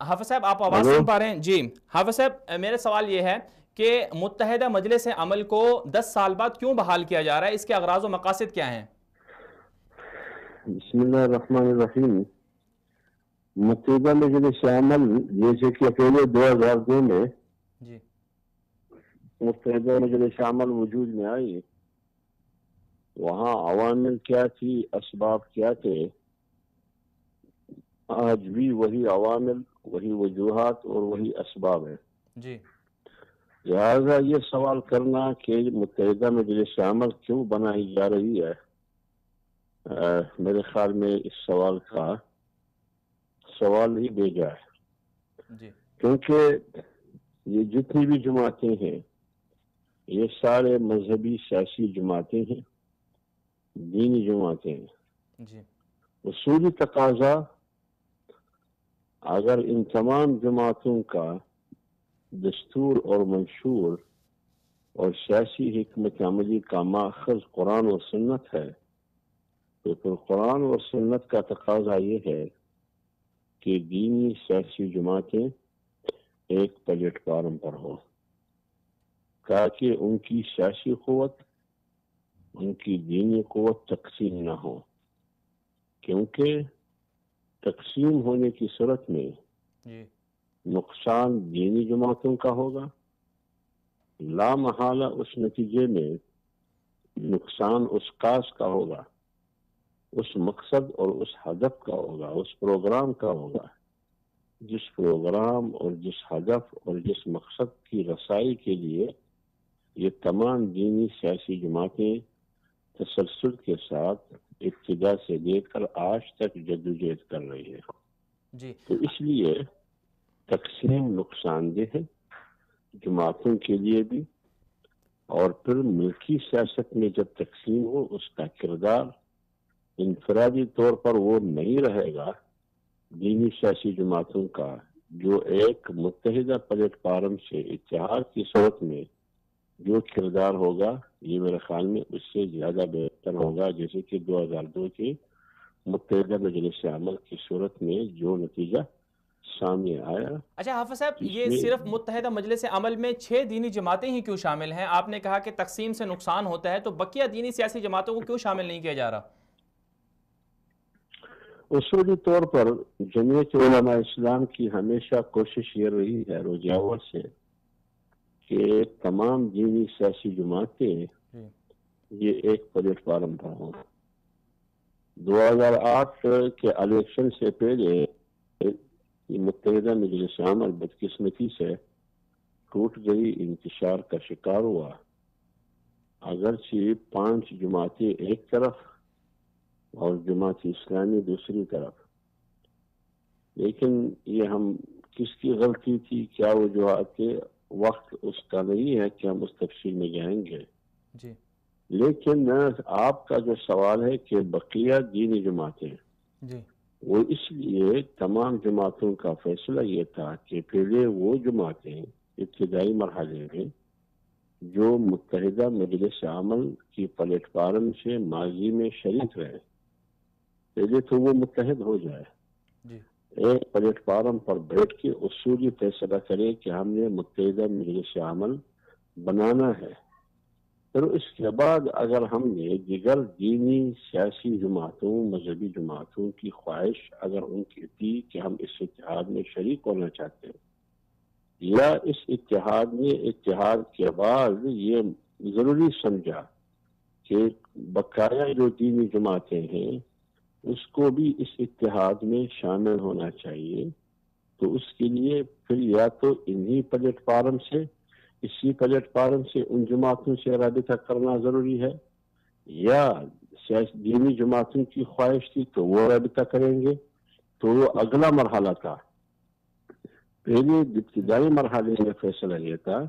حافظ صاحب آپ آواز سن پا رہے ہیں؟ جی۔ حافظ صاحب میرا سوال یہ ہے کہ متحدہ مجلس عمل کو دس سال بعد کیوں بحال کیا جا رہا ہے؟ اس کے اغراض و مقاصد کیا ہیں؟ بسم اللہ الرحمن الرحیم۔ متحدہ مجلس عمل جیسے کہ اکیلے دو ہزار دو میں جی۔ متحدہ مجلس عمل وجود میں آئی وہاں عوامل کیا تھی اسباب کیا تھے آج بھی وہی عوامل وہی وجوہات اور وہی اسباب ہیں۔ جی۔ لہذا یہ سوال کرنا کہ متحدہ مجلس عمل کیوں بنائی جا رہی ہے؟ میرے خیال میں اس سوال کا سوال ہی بھیجا ہے۔ جی۔ کیونکہ یہ جتنی بھی جماعتیں ہیں یہ سارے مذہبی سیاسی جماعتیں ہیں دینی جماعتیں ہیں۔ جی۔ اصولی تقاضا اگر ان تمام جماعتوں کا دستور اور منشور اور سیاسی حکمت عملی کا ماخذ قرآن و سنت ہے، تو پھر قرآن اور سنت کا تقاضا یہ ہے کہ دینی سیاسی جماعتیں ایک پلیٹ فارم پر ہو تاکہ ان کی سیاسی قوت، ان کی دینی قوت تقسیم نہ ہو۔ کیونکہ تقسیم ہونے کی صورت میں جی۔ نقصان دینی جماعتوں کا ہوگا۔ لا محالہ اس نتیجے میں نقصان اس کاس کا ہوگا اس مقصد اور اس ہدف کا ہوگا اس پروگرام کا ہوگا۔ جس پروگرام اور جس ہدف اور جس مقصد کی رسائی کے لیے یہ تمام دینی سیاسی جماعتیں تسلسل کے ساتھ ابتدا سے لے کر آج تک جدوجہد کر رہی ہے جی۔ تو اس لیے تقسیم نقصان دہ ہے جماعتوں کے لیے بھی، اور پھر ملکی سیاست میں جب تقسیم ہو، اس کا کردار انفرادی طور پر وہ نہیں رہے گا۔ دینی سیاسی جماعتوں کا جو ایک متحدہ پلیٹ فارم سے اتحاد کی صورت میں جو کردار ہوگا، یہ میرے خیال میں اس سے زیادہ بہتر ہوگا۔ جیسے کہ دو ہزار دو کے متحدہ مجلس عمل کی صورت میں جو نتیجہ سامنے آیا۔ اچھا حافظ صاحب یہ صرف متحدہ مجلس عمل میں چھ دینی جماعتیں ہی کیوں شامل ہیں؟ آپ نے کہا کہ تقسیم سے نقصان ہوتا ہے تو بقیہ دینی سیاسی جماعتوں کو کیوں شامل نہیں کیا جا رہا؟ اصولی طور پر جمعیت علماء اسلام کی ہمیشہ کوشش یہ رہی ہے روجاور سے کہ تمام دینی سیاسی جماعتیں یہ ایک پلیٹ فارم پر ہوں۔ دو ہزار آٹھ کے الیکشن سے پہلے متحدہ مجلس عام اور بدقسمتی سے ٹوٹ گئی انتشار کا شکار ہوا۔ اگرچہ پانچ جماعتیں ایک طرف اور جماعت اسلامی دوسری طرف۔ لیکن یہ ہم کس کی غلطی تھی؟ کیا وجوہات وقت اس کا نہیں ہے کہ ہم اس تفصیل میں جائیں گے۔ جی۔ لیکن آپ کا جو سوال ہے کہ بقیہ دینی جماعتیں۔ جی۔ وہ اس لیے تمام جماعتوں کا فیصلہ یہ تھا کہ پہلے وہ جماعتیں ابتدائی مرحلے میں جو متحدہ مجلس عمل کی پلیٹ فارم سے ماضی میں شریک رہے پہلے تو وہ متحد ہو جائے۔ جی۔ ایک پلیٹ فارم پر بیٹھ کے اصولی فیصلہ کرے کہ ہم نے متحدہ مجلس عمل بنانا ہے۔ پھر اس کے بعد اگر ہم نے دیگر دینی سیاسی جماعتوں، مذہبی جماعتوں کی خواہش اگر ان کی تھی کہ ہم اس اتحاد میں شریک ہونا چاہتے ہیں یا اس اتحاد میں اتحاد کے بعد یہ ضروری سمجھا کہ بقایا جو دینی جماعتیں ہیں، اس کو بھی اس اتحاد میں شامل ہونا چاہیے۔ تو اس کے لیے پھر یا تو انہی پلیٹ فارم سے اسی پلیٹ فارم سے ان جماعتوں سے رابطہ کرنا ضروری ہے، یا دینی جماعتوں کی خواہش تھی تو وہ رابطہ کریں گے۔ تو وہ اگلا مرحلہ تھا۔ پہلے ابتدائی مرحلے میں فیصلہ یہ تھا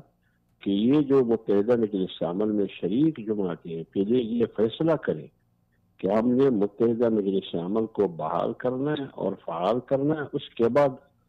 کہ یہ جو متحدہ مجلس عمل میں شریک جماعتیں ہیں، پہلے یہ فیصلہ کریں کہ ہم نے متحدہ مجلس عمل کو بحال کرنا ہے اور فعال کرنا ہے، اس کے بعد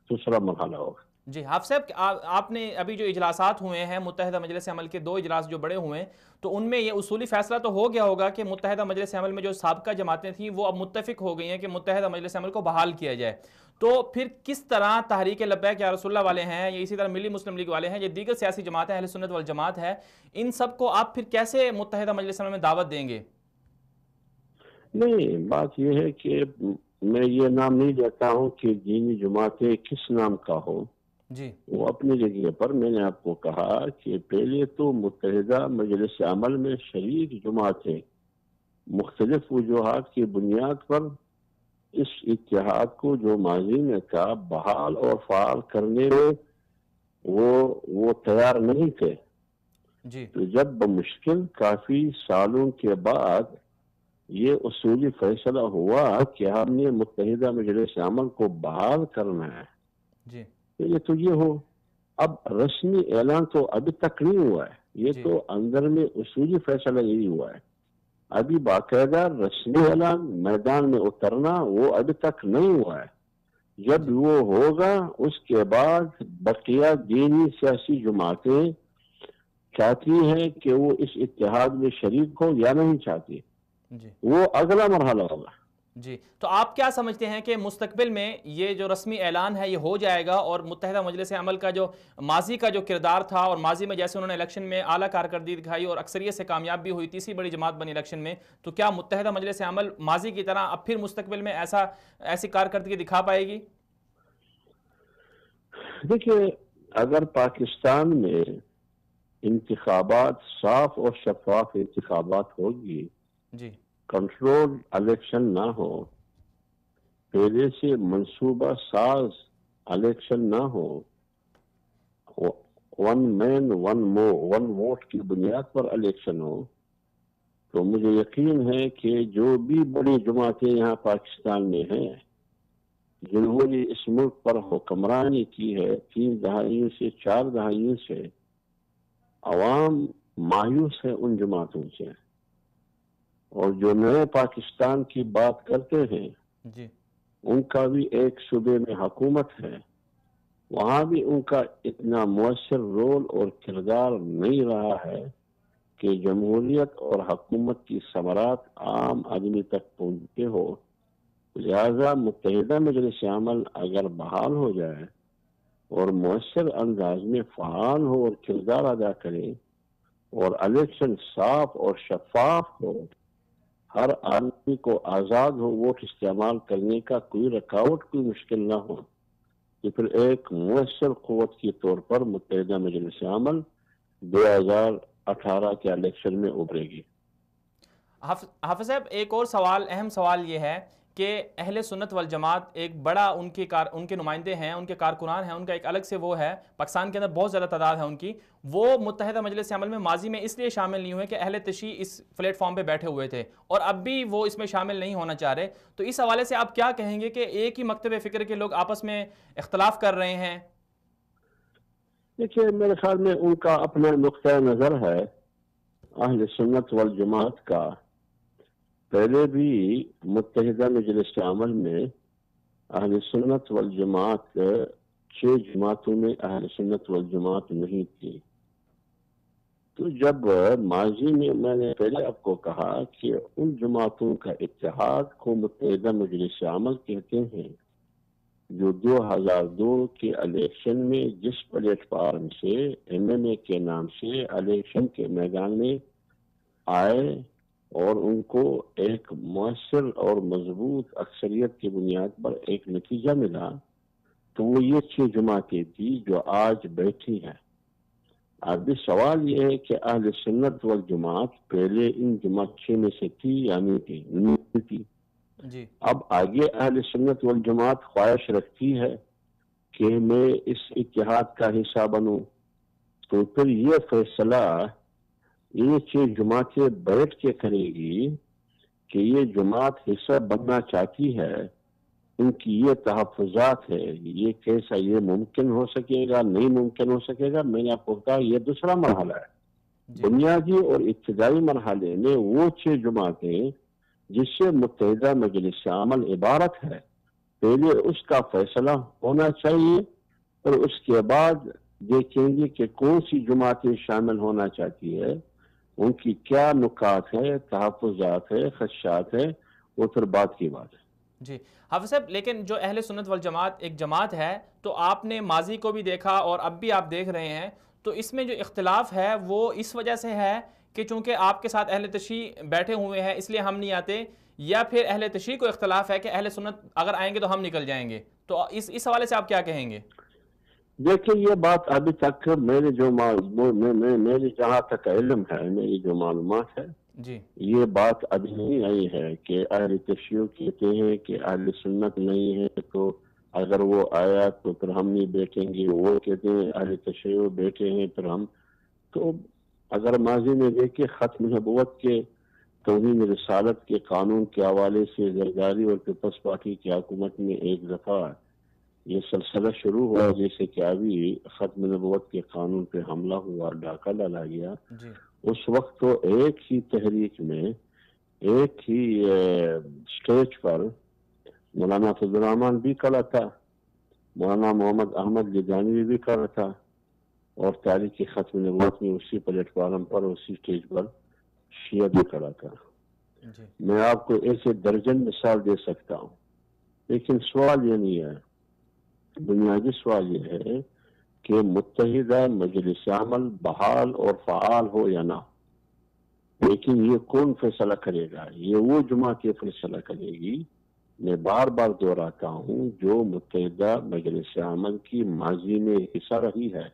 دوسرا مرحلہ ہوگا۔ جی حافظ صاحب، آپ نے ابھی جو اجلاسات ہوئے ہیں متحدہ مجلس عمل کے دو اجلاس جو بڑے ہوئے ہیں، تو ان میں یہ اصولی فیصلہ تو ہو گیا ہوگا کہ متحدہ مجلس عمل میں جو سابقہ جماعتیں تھیں، وہ اب متفق ہو گئی ہیں کہ متحدہ مجلس عمل کو بحال کیا جائے۔ تو پھر کس طرح تحریک لبیک یا رسول اللہ والے ہیں یا اسی طرح ملی مسلم لیگ والے ہیں، یہ دیگر سیاسی جماعتیں اہل سنت والجماعت ہے ان سب کو آپ پھر کیسے متحدہ مجلس عمل میں دعوت دیں گے؟ نہیں، بات یہ ہے کہ میں یہ نام نہیں دیتا ہوں کہ دینی جماعتیں کس نام کا ہو جی۔ وہ اپنی جگہ پر میں نے آپ کو کہا کہ پہلے تو متحدہ مجلس عمل میں شریک جماعتیں مختلف وجوہات کی بنیاد پر اس اتحاد کو جو ماضی میں تھا بحال اور فعال کرنے میں وہ وہ تیار نہیں تھے۔ جی۔ تو جب بمشکل کافی سالوں کے بعد یہ اصولی فیصلہ ہوا کہ ہم نے متحدہ مجلس عمل کو بحال کرنا ہے۔ جی۔ یہ تو یہ ہو۔ اب رسمی اعلان تو ابھی تک نہیں ہوا ہے۔ یہ جی۔ تو اندر میں اصولی فیصلہ یہی ہوا ہے۔ ابھی باقاعدہ رسمی اعلان میدان میں اترنا وہ ابھی تک نہیں ہوا ہے۔ جب وہ ہوگا اس کے بعد بقیہ دینی سیاسی جماعتیں چاہتی ہیں کہ وہ اس اتحاد میں شریک ہو یا نہیں چاہتی۔ جی۔ وہ اگلا مرحلہ ہوگا۔ جی تو آپ کیا سمجھتے ہیں کہ مستقبل میں یہ جو رسمی اعلان ہے یہ ہو جائے گا اور متحدہ مجلس عمل کا جو ماضی کا جو کردار تھا اور ماضی میں جیسے انہوں نے الیکشن میں اعلیٰ کارکردگی دکھائی اور اکثریت سے کامیاب بھی ہوئی تیسری بڑی جماعت بنی الیکشن میں تو کیا متحدہ مجلس عمل ماضی کی طرح اب پھر مستقبل میں ایسا ایسی کارکردگی دکھا پائے گی؟ دیکھیے اگر پاکستان میں انتخابات صاف اور شفاف انتخابات ہوگی جی۔ کنٹرول الیکشن نہ ہو، پہلے سے منصوبہ ساز الیکشن نہ ہو ون مین ون مو ون ووٹ کی بنیاد پر الیکشن ہو، تو مجھے یقین ہے کہ جو بھی بڑی جماعتیں یہاں پاکستان میں ہیں، جنہوں نے اس ملک پر حکمرانی کی ہے، تین دہائیوں سے چار دہائیوں سے، عوام مایوس ہے ان جماعتوں سے۔ اور جو نئے پاکستان کی بات کرتے ہیں جی۔ ان کا بھی ایک صوبے میں حکومت ہے۔ وہاں بھی ان کا اتنا مؤثر رول اور کردار نہیں رہا ہے کہ جمہوریت اور حکومت کی ثمرات عام آدمی تک پہنچتے ہو لہذا متحدہ مجلس عمل اگر بحال ہو جائے اور مؤثر انداز میں فعال ہو اور کردار ادا کرے اور الیکشن صاف اور شفاف ہو ہر آدمی کو آزاد ہو، ووٹ استعمال کرنے کا کوئی رکاوٹ، کوئی مشکل نہ ہو۔ یہ پھر ایک مؤثر قوت کے طور پر متحدہ مجلس عمل دو ہزار اٹھارہ کے الیکشن میں ابھرے گی۔ حافظ صاحب، ایک اور سوال، اہم سوال یہ ہے کہ اہل سنت والجماعت ایک بڑا ان کے کار، ان کے نمائندے ہیں، ان کے کارکنان ہیں، ان کا ایک الگ سے وہ ہے، پاکستان کے اندر بہت زیادہ تعداد ہے ان کی، وہ متحدہ مجلس عمل میں ماضی میں اس لیے شامل نہیں ہوئے کہ اہل تشیع اس پلیٹ فارم پہ بیٹھے ہوئے تھے، اور اب بھی وہ اس میں شامل نہیں ہونا چاہ رہے۔ تو اس حوالے سے آپ کیا کہیں گے کہ ایک ہی مکتب فکر کے لوگ آپس میں اختلاف کر رہے ہیں؟ دیکھیے، میرے خیال میں ان کا اپنا نقطۂ نظر ہے، اہل سنت والجماعت کا۔ پہلے بھی متحدہ مجلس عمل میں اہل سنت والجماعت چھ جماعتوں میں اہل سنت والجماعت نہیں تھی۔ تو جب ماضی میں میں نے پہلے آپ کو کہا کہ ان جماعتوں کا اتحاد کو متحدہ مجلس عمل کہتے ہیں، جو دو ہزار دو کے الیکشن میں جس پلیٹ فارم سے، ایم ایم اے کے نام سے الیکشن کے میدان میں آئے اور ان کو ایک مؤثر اور مضبوط اکثریت کی بنیاد پر ایک نتیجہ ملا تو وہ یہ چھ جماعتیں تھی جو آج بیٹھی ہیں۔ اب سوال یہ ہے کہ اہل سنت والجماعت پہلے ان جماعت چھ میں سے تھی یا نہیں تھی نہیں تھی۔ جی۔ اب آگے اہل سنت والجماعت خواہش رکھتی ہے کہ میں اس اتحاد کا حصہ بنوں۔ تو پھر یہ فیصلہ یہ چیز جماعتیں بیٹھ کے کرے گی کہ یہ جماعت حصہ بننا چاہتی ہے ان کی یہ تحفظات ہے یہ کیسا یہ ممکن ہو سکے گا نہیں ممکن ہو سکے گا میں نے آپ کو کہا یہ دوسرا مرحلہ ہے۔ جی۔ بنیادی اور ابتدائی مرحلے میں وہ چھ جماعتیں جس سے متحدہ مجلس عمل عبارت ہے۔ پہلے اس کا فیصلہ ہونا چاہیے اور اس کے بعد دیکھیں گے کہ کون سی جماعتیں شامل ہونا چاہتی ہے۔ ان کی کیا نکات ہے، تحفظات ہے، خدشات ہے، وہ پھر بات کی بات ہے۔ جی حافظ صاحب، لیکن جو اہل سنت والجماعت ایک جماعت ہے، تو آپ نے ماضی کو بھی دیکھا اور اب بھی آپ دیکھ رہے ہیں، تو اس میں جو اختلاف ہے، وہ اس وجہ سے ہے کہ چونکہ آپ کے ساتھ اہل تشیع بیٹھے ہوئے ہیں، اس لیے ہم نہیں آتے، یا پھر اہل تشیع کو اختلاف ہے کہ اہل سنت اگر آئیں گے تو ہم نکل جائیں گے، تو اس اس حوالے سے آپ کیا کہیں گے؟ دیکھیں یہ بات ابھی تک میرے جو میری جہاں تک علم ہے میری جو معلومات ہے جی۔ یہ بات ابھی نہیں آئی ہے کہ اہل تشیع کہتے ہیں کہ اہل سنت نہیں ہے تو اگر وہ آیا تو پھر ہم نہیں بیٹھیں گے وہ کہتے ہیں اہل تشیع بیٹھے ہیں پھر ہم تو اگر ماضی میں دیکھیں ختم نبوت کے توہین رسالت کے قانون کے حوالے سے زرداری اور پیپلس پارٹی کی حکومت میں ایک دفعہ یہ سلسلہ شروع ہوا جیسے کہ ابھی ختم نبوت کے قانون پہ حملہ ہوا ڈاکہ ڈالا گیا جی۔ اس وقت تو ایک ہی تحریک میں ایک ہی اسٹیج پر مولانا فضل الرحمان بھی کھڑا تھا مولانا محمد احمد جگانی بھی کر تھا اور تاریخ ختم نبوت میں اسی پلیٹ فارم پر اسی اسٹیج پر شیعہ بھی کھڑا تھا جی۔ میں آپ کو ایسے درجن مثال دے سکتا ہوں لیکن سوال یہ نہیں ہے بنیادی سوال یہ ہے کہ متحدہ مجلس عمل بحال اور فعال ہو یا نہ، لیکن یہ کون فیصلہ کرے گا؟ یہ وہ جماعت یہ فیصلہ کرے گی۔ میں بار بار دہراتا ہوں، جو متحدہ مجلس عمل کی ماضی میں حصہ رہی ہے۔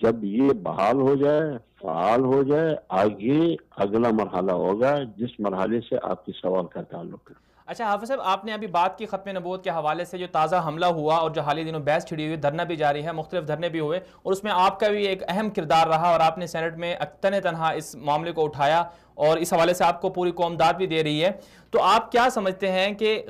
جب یہ بحال ہو جائے، فعال ہو جائے، آگے اگلا مرحلہ ہوگا، جس مرحلے سے آپ کی سوال کا تعلق ہے۔ اچھا حافظ صاحب، آپ نے ابھی بات کی ختم نبوت کے حوالے سے جو تازہ حملہ ہوا اور جو حالی دنوں بحث چھڑی ہوئی، دھرنا بھی جاری ہے، مختلف دھرنے بھی ہوئے، اور اس میں آپ کا بھی ایک اہم کردار رہا اور آپ نے سینٹ میں تن تنہا اس معاملے کو اٹھایا اور اس حوالے سے آپ کو پوری قوم داد بھی دے رہی ہے۔ تو آپ کیا سمجھتے ہیں کہ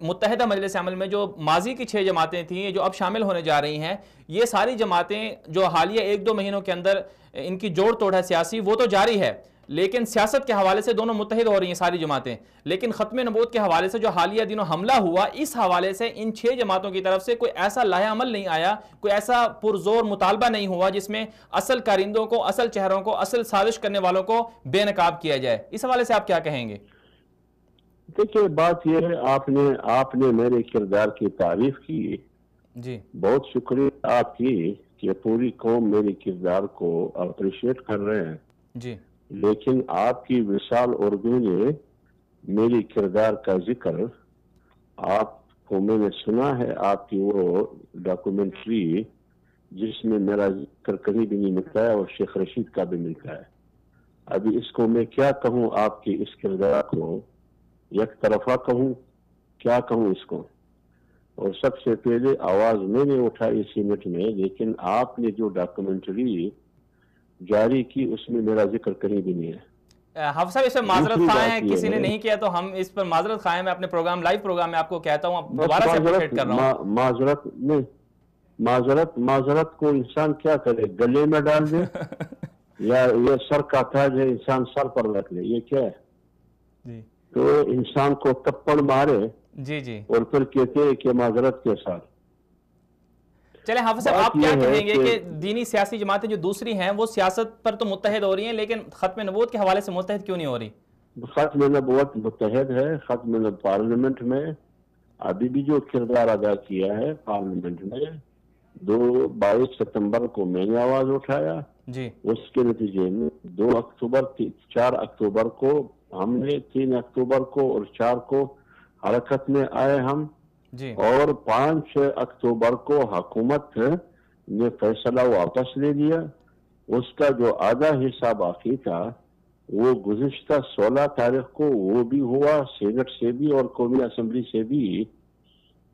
متحدہ مجلس عمل میں جو ماضی کی چھ جماعتیں تھیں جو اب شامل ہونے جا رہی ہیں، یہ ساری جماعتیں جو حالیہ ایک دو مہینوں کے اندر ان کی جوڑ توڑ ہے سیاسی، وہ تو جاری ہے۔ لیکن سیاست کے حوالے سے دونوں متحد ہو رہی ہیں ساری جماعتیں۔ لیکن ختم نبوت کے حوالے سے جو حالیہ دنوں حملہ ہوا اس حوالے سے ان چھ جماعتوں کی طرف سے کوئی ایسا لاہ عمل نہیں آیا کوئی ایسا پرزور مطالبہ نہیں ہوا جس میں اصل کارندوں کو اصل چہروں کو اصل سازش کرنے والوں کو بے نقاب کیا جائے۔ اس حوالے سے آپ کیا کہیں گے؟ دیکھیں بات یہ ہے آپ نے آپ نے میرے کردار کی تعریف کی۔ جی۔ بہت شکریہ آپ کی کہ پوری قوم میرے کردار کو اپریشیٹ کر رہے ہیں۔ جی۔ لیکن آپ کی وصال اردو نے میری کردار کا ذکر آپ کو میں نے سنا ہے، آپ کی وہ ڈاکومنٹری جس میں میرا ذکر کہیں بھی نہیں ملتا ہے اور شیخ رشید کا بھی ملتا ہے۔ ابھی اس کو میں کیا کہوں آپ کی اس کردار کو؟ یک طرفہ کہوں، کیا کہوں اس کو؟ اور سب سے پہلے آواز میں نے اٹھائی سیمٹ میں، لیکن آپ نے جو ڈاکومنٹری جاری کی اس میں میرا ذکر کہیں بھی نہیں ہے۔ حافظ صاحب اس پر معذرت خواہ ہیں کسی نے نہیں کیا تو ہم اس پر معذرت خواہ ہیں میں اپنے پروگرام لائیو پروگرام میں آپ کو کہتا ہوں دوبارہ سے اپڈیٹ کر رہا ہوں۔ معذرت نہیں۔ معذرت معذرت کو انسان کیا کرے؟ گلے میں ڈال دے؟ یا یہ سر کا تاج ہے انسان سر پر رکھ لے یہ کیا ہے؟ جی۔ تو انسان کو تپڑ مارے جی جی۔ اور پھر کہتے ہیں کہ معذرت کے ساتھ۔ چلے حافظ صاحب آپ کیا کہیں گے کہ دینی سیاسی جماعتیں جو دوسری ہیں وہ سیاست پر تو متحد ہو رہی ہیں لیکن ختم نبوت کے حوالے سے متحد کیوں نہیں ہو رہی؟ ختم نبوت متحد ہے ختم پارلیمنٹ میں۔ ابھی بھی جو کردار ادا کیا ہے پارلیمنٹ میں دو بائیس ستمبر کو میں نے آواز اٹھایا۔ جی۔ اس کے نتیجے میں دو اکتوبر چار اکتوبر کو ہم نے تین اکتوبر کو اور چار کو حرکت میں آئے ہم۔ جی۔ اور پانچ اکتوبر کو حکومت نے فیصلہ واپس لے لیا۔ اس کا جو آدھا حصہ باقی تھا، وہ گزشتہ سولہ تاریخ کو وہ بھی ہوا، سینٹ سے بھی اور قومی اسمبلی سے بھی۔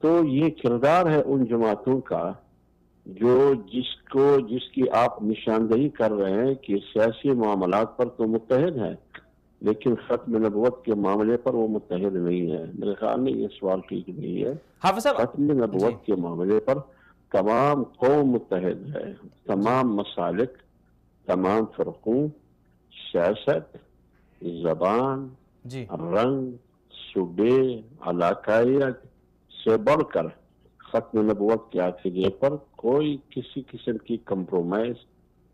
تو یہ کردار ہے ان جماعتوں کا جو جس کو، جس کی آپ نشاندہی کر رہے ہیں کہ سیاسی معاملات پر تو متحد ہیں۔ لیکن ختم نبوت کے معاملے پر وہ متحد نہیں ہے۔ میرے خیال میں یہ سوال ٹھیک نہیں ہے۔ ختم نبوت جی۔ کے معاملے پر تمام قوم متحد ہے تمام مسالک تمام فرقوں سیاست زبان جی۔ رنگ صوبے علاقائیت سے بڑھ کر ختم نبوت کے عقیدے پر کوئی کسی قسم کی کمپرومائز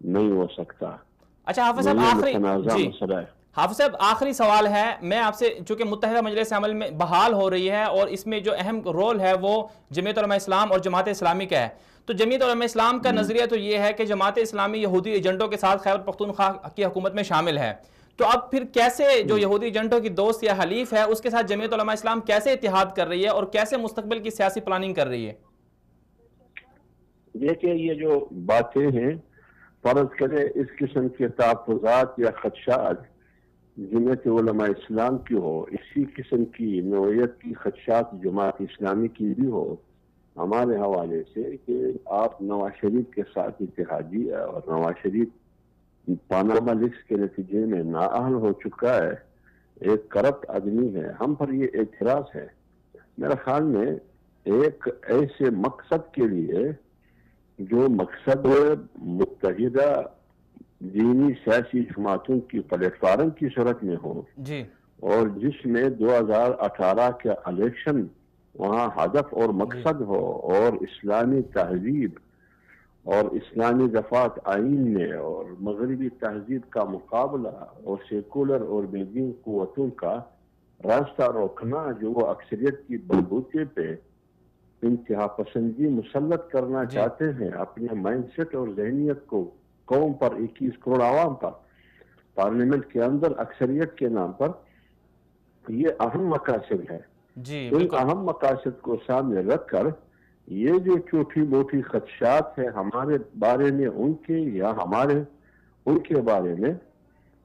نہیں ہو سکتا۔ اچھا حافظ صاحب آخری جی۔ مسئلہ ہے۔ حافظ صاحب آخری سوال ہے۔ میں آپ سے چونکہ متحدہ مجلس عمل میں بحال ہو رہی ہے اور اس میں جو اہم رول ہے وہ جمعیت علماء اسلام اور جماعت اسلامی کا ہے۔ تو جمعیت علماء اسلام کا نظریہ تو یہ ہے کہ جماعت اسلامی یہودی ایجنٹوں کے ساتھ خیبر پختونخوا کی حکومت میں شامل ہے۔ تو اب پھر کیسے جو یہودی ایجنٹوں کی دوست یا حلیف ہے اس کے ساتھ جمعیت علماء اسلام کیسے اتحاد کر رہی ہے اور کیسے مستقبل کی سیاسی پلاننگ کر رہی ہے؟ دیکھیں یہ جو باتیں ہیں فرض کرے اس قسم کے تحفظات یا خدشات جمعیت علماء اسلام کی ہو، اسی قسم کی نوعیت کی خدشات جماعت اسلامی کی بھی ہو، ہمارے حوالے سے کہ آپ نواز شریف کے ساتھ اتحادی ہے اور نواز شریف پاناما لکس کے نتیجے میں نااہل ہو چکا ہے، ایک کرپٹ آدمی ہے، ہم پر یہ اعتراض ہے۔ میرا خیال میں ایک ایسے مقصد کے لیے جو مقصد متحدہ دینی سیاسی جماعتوں کی پلیٹ فارم کی صورت میں ہو۔ جی۔ اور جس میں دو ہزار اٹھارہ کے الیکشن وہاں ہدف اور مقصد ہو اور اسلامی تہذیب اور اسلامی دفات آئین میں اور مغربی تہذیب کا مقابلہ اور سیکولر اور بیدین قوتوں کا راستہ روکنا جو وہ اکثریت کی بلبوتے پہ انتہا پسندی مسلط کرنا جی۔ چاہتے ہیں اپنے مائنڈ سیٹ اور ذہنیت کو قوم پر اکیس کروڑ عوام پر پارلیمنٹ کے اندر اکثریت کے نام پر یہ اہم مقاصد ہے جی ان اہم مقاصد کو سامنے رکھ کر یہ جو چھوٹی موٹی خدشات ہیں ہمارے بارے میں ان کے یا ہمارے ان کے بارے میں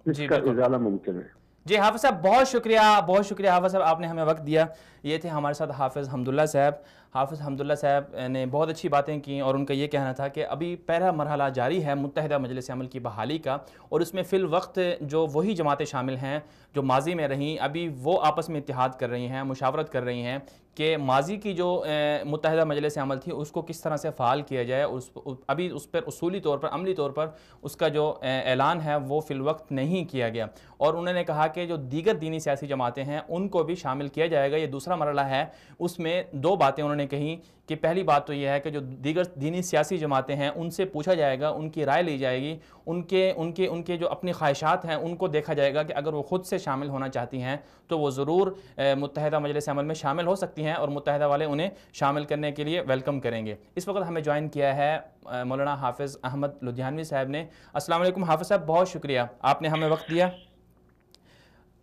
اس جی، کا ازالہ ممکن ہے۔ جی حافظ صاحب بہت شکریہ بہت شکریہ حافظ صاحب آپ نے ہمیں وقت دیا۔ یہ تھے ہمارے ساتھ حافظ حمداللہ صاحب۔ حافظ حمداللہ صاحب نے بہت اچھی باتیں کی اور ان کا یہ کہنا تھا کہ ابھی پہلا مرحلہ جاری ہے متحدہ مجلس عمل کی بحالی کا اور اس میں فی الوقت جو وہی جماعتیں شامل ہیں جو ماضی میں رہیں، ابھی وہ آپس میں اتحاد کر رہی ہیں، مشاورت کر رہی ہیں کہ ماضی کی جو متحدہ مجلس عمل تھی، اس کو کس طرح سے فعال کیا جائے، اس، ابھی اس پر اصولی طور پر، عملی طور پر اس کا جو اعلان ہے وہ فی الوقت نہیں کیا گیا اور انہوں نے کہا کہ جو دیگر دینی سیاسی جماعتیں ہیں، ان کو بھی شامل کیا جائے گا، یہ دوسرا مرحلہ ہے، اس میں دو باتیں انہوں نے کہیں کہ پہلی بات تو یہ ہے کہ جو دیگر دینی سیاسی جماعتیں ہیں، ان سے پوچھا جائے گا، ان کی رائے لی جائے گی، ان کے ان کے ان کے جو اپنی خواہشات ہیں، ان کو دیکھا جائے گا کہ اگر وہ خود سے شامل ہونا چاہتی ہیں تو وہ ضرور متحدہ مجلس عمل میں شامل ہو سکتی ہیں اور متحدہ والے انہیں شامل کرنے کے لیے ویلکم کریں گے۔ اس وقت ہمیں جوائن کیا ہے مولانا حافظ احمد لدھیانوی صاحب نے۔ السلام علیکم حافظ صاحب، بہت شکریہ، آپ نے ہمیں وقت دیا۔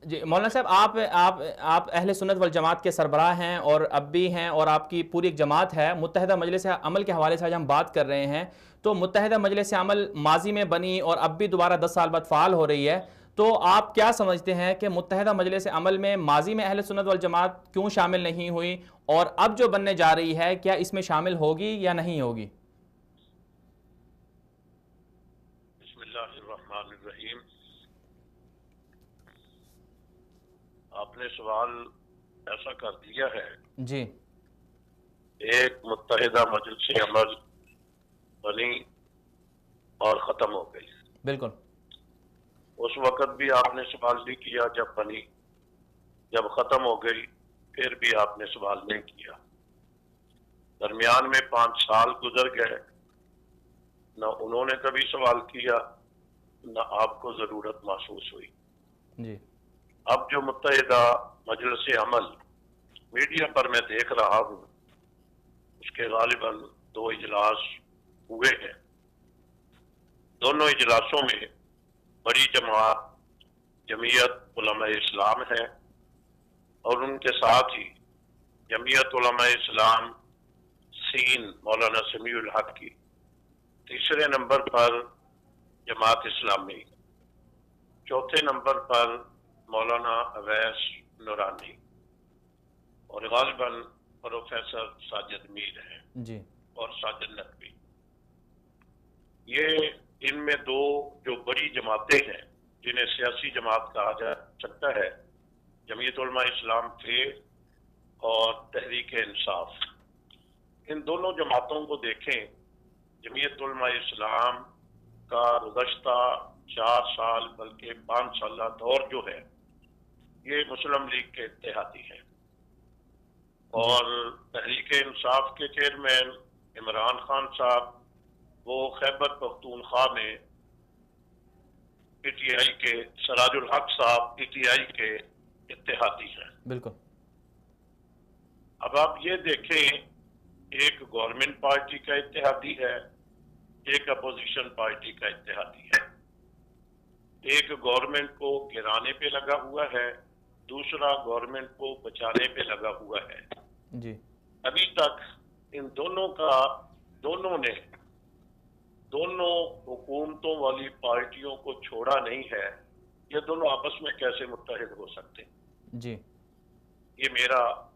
جی مولانا صاحب، آپ آپ آپ اہل سنت والجماعت کے سربراہ ہیں اور اب بھی ہیں اور آپ کی پوری ایک جماعت ہے۔ متحدہ مجلس عمل کے حوالے سے آج ہم بات کر رہے ہیں۔ تو متحدہ مجلس عمل ماضی میں بنی اور اب بھی دوبارہ دس سال بعد فعال ہو رہی ہے۔ تو آپ کیا سمجھتے ہیں کہ متحدہ مجلس عمل میں ماضی میں اہل سنت والجماعت کیوں شامل نہیں ہوئی اور اب جو بننے جا رہی ہے، کیا اس میں شامل ہوگی یا نہیں ہوگی آپ نے سوال ایسا کر دیا ہے جی۔ ایک متحدہ مجلس عمل بنی اور ختم ہو گئی۔ بالکل۔ اس وقت بھی آپ نے سوال نہیں کیا جب بنی۔ جب ختم ہو گئی پھر بھی آپ نے سوال نہیں کیا۔ درمیان میں پانچ سال گزر گئے۔ نہ انہوں نے کبھی سوال کیا نہ آپ کو ضرورت محسوس ہوئی۔ جی۔ اب جو متحدہ مجلس عمل میڈیا پر میں دیکھ رہا ہوں، اس کے غالباً دو اجلاس ہوئے ہیں۔ دونوں اجلاسوں میں بڑی جماعت، جمعیت علماء اسلام ہے اور ان کے ساتھ ہی جمعیت علماء اسلام سین مولانا سمیع الحق کی تیسرے نمبر پر جماعت اسلامی، چوتھے نمبر پر مولانا اویس نورانی اور غالباً پروفیسر ساجد میر ہیں جی۔ اور ساجد نقوی۔ یہ ان میں دو جو بڑی جماعتیں ہیں جنہیں سیاسی جماعت کہا جا سکتا ہے جمعیت علماء اسلام تھے اور تحریک انصاف۔ ان دونوں جماعتوں کو دیکھیں جمعیت علماء اسلام کا گزشتہ چار سال بلکہ پانچ سالہ دور جو ہے یہ مسلم لیگ کے اتحادی ہیں۔ اور تحریک انصاف کے چیئرمین عمران خان صاحب وہ خیبر پختونخوا میں پی ٹی آئی کے سراج الحق صاحب پی ٹی آئی کے اتحادی ہیں۔ بالکل۔ اب آپ یہ دیکھیں ایک گورنمنٹ پارٹی کا اتحادی ہے ایک اپوزیشن پارٹی کا اتحادی ہے۔ ایک گورنمنٹ کو گرانے پہ لگا ہوا ہے دوسرا گورنمنٹ کو بچانے پہ لگا ہوا ہے۔ جی۔ ابھی تک ان دونوں کا دونوں نے دونوں حکومتوں والی پارٹیوں کو چھوڑا نہیں ہے۔ یہ دونوں آپس میں کیسے متحد ہو سکتے؟ جی۔ یہ میرا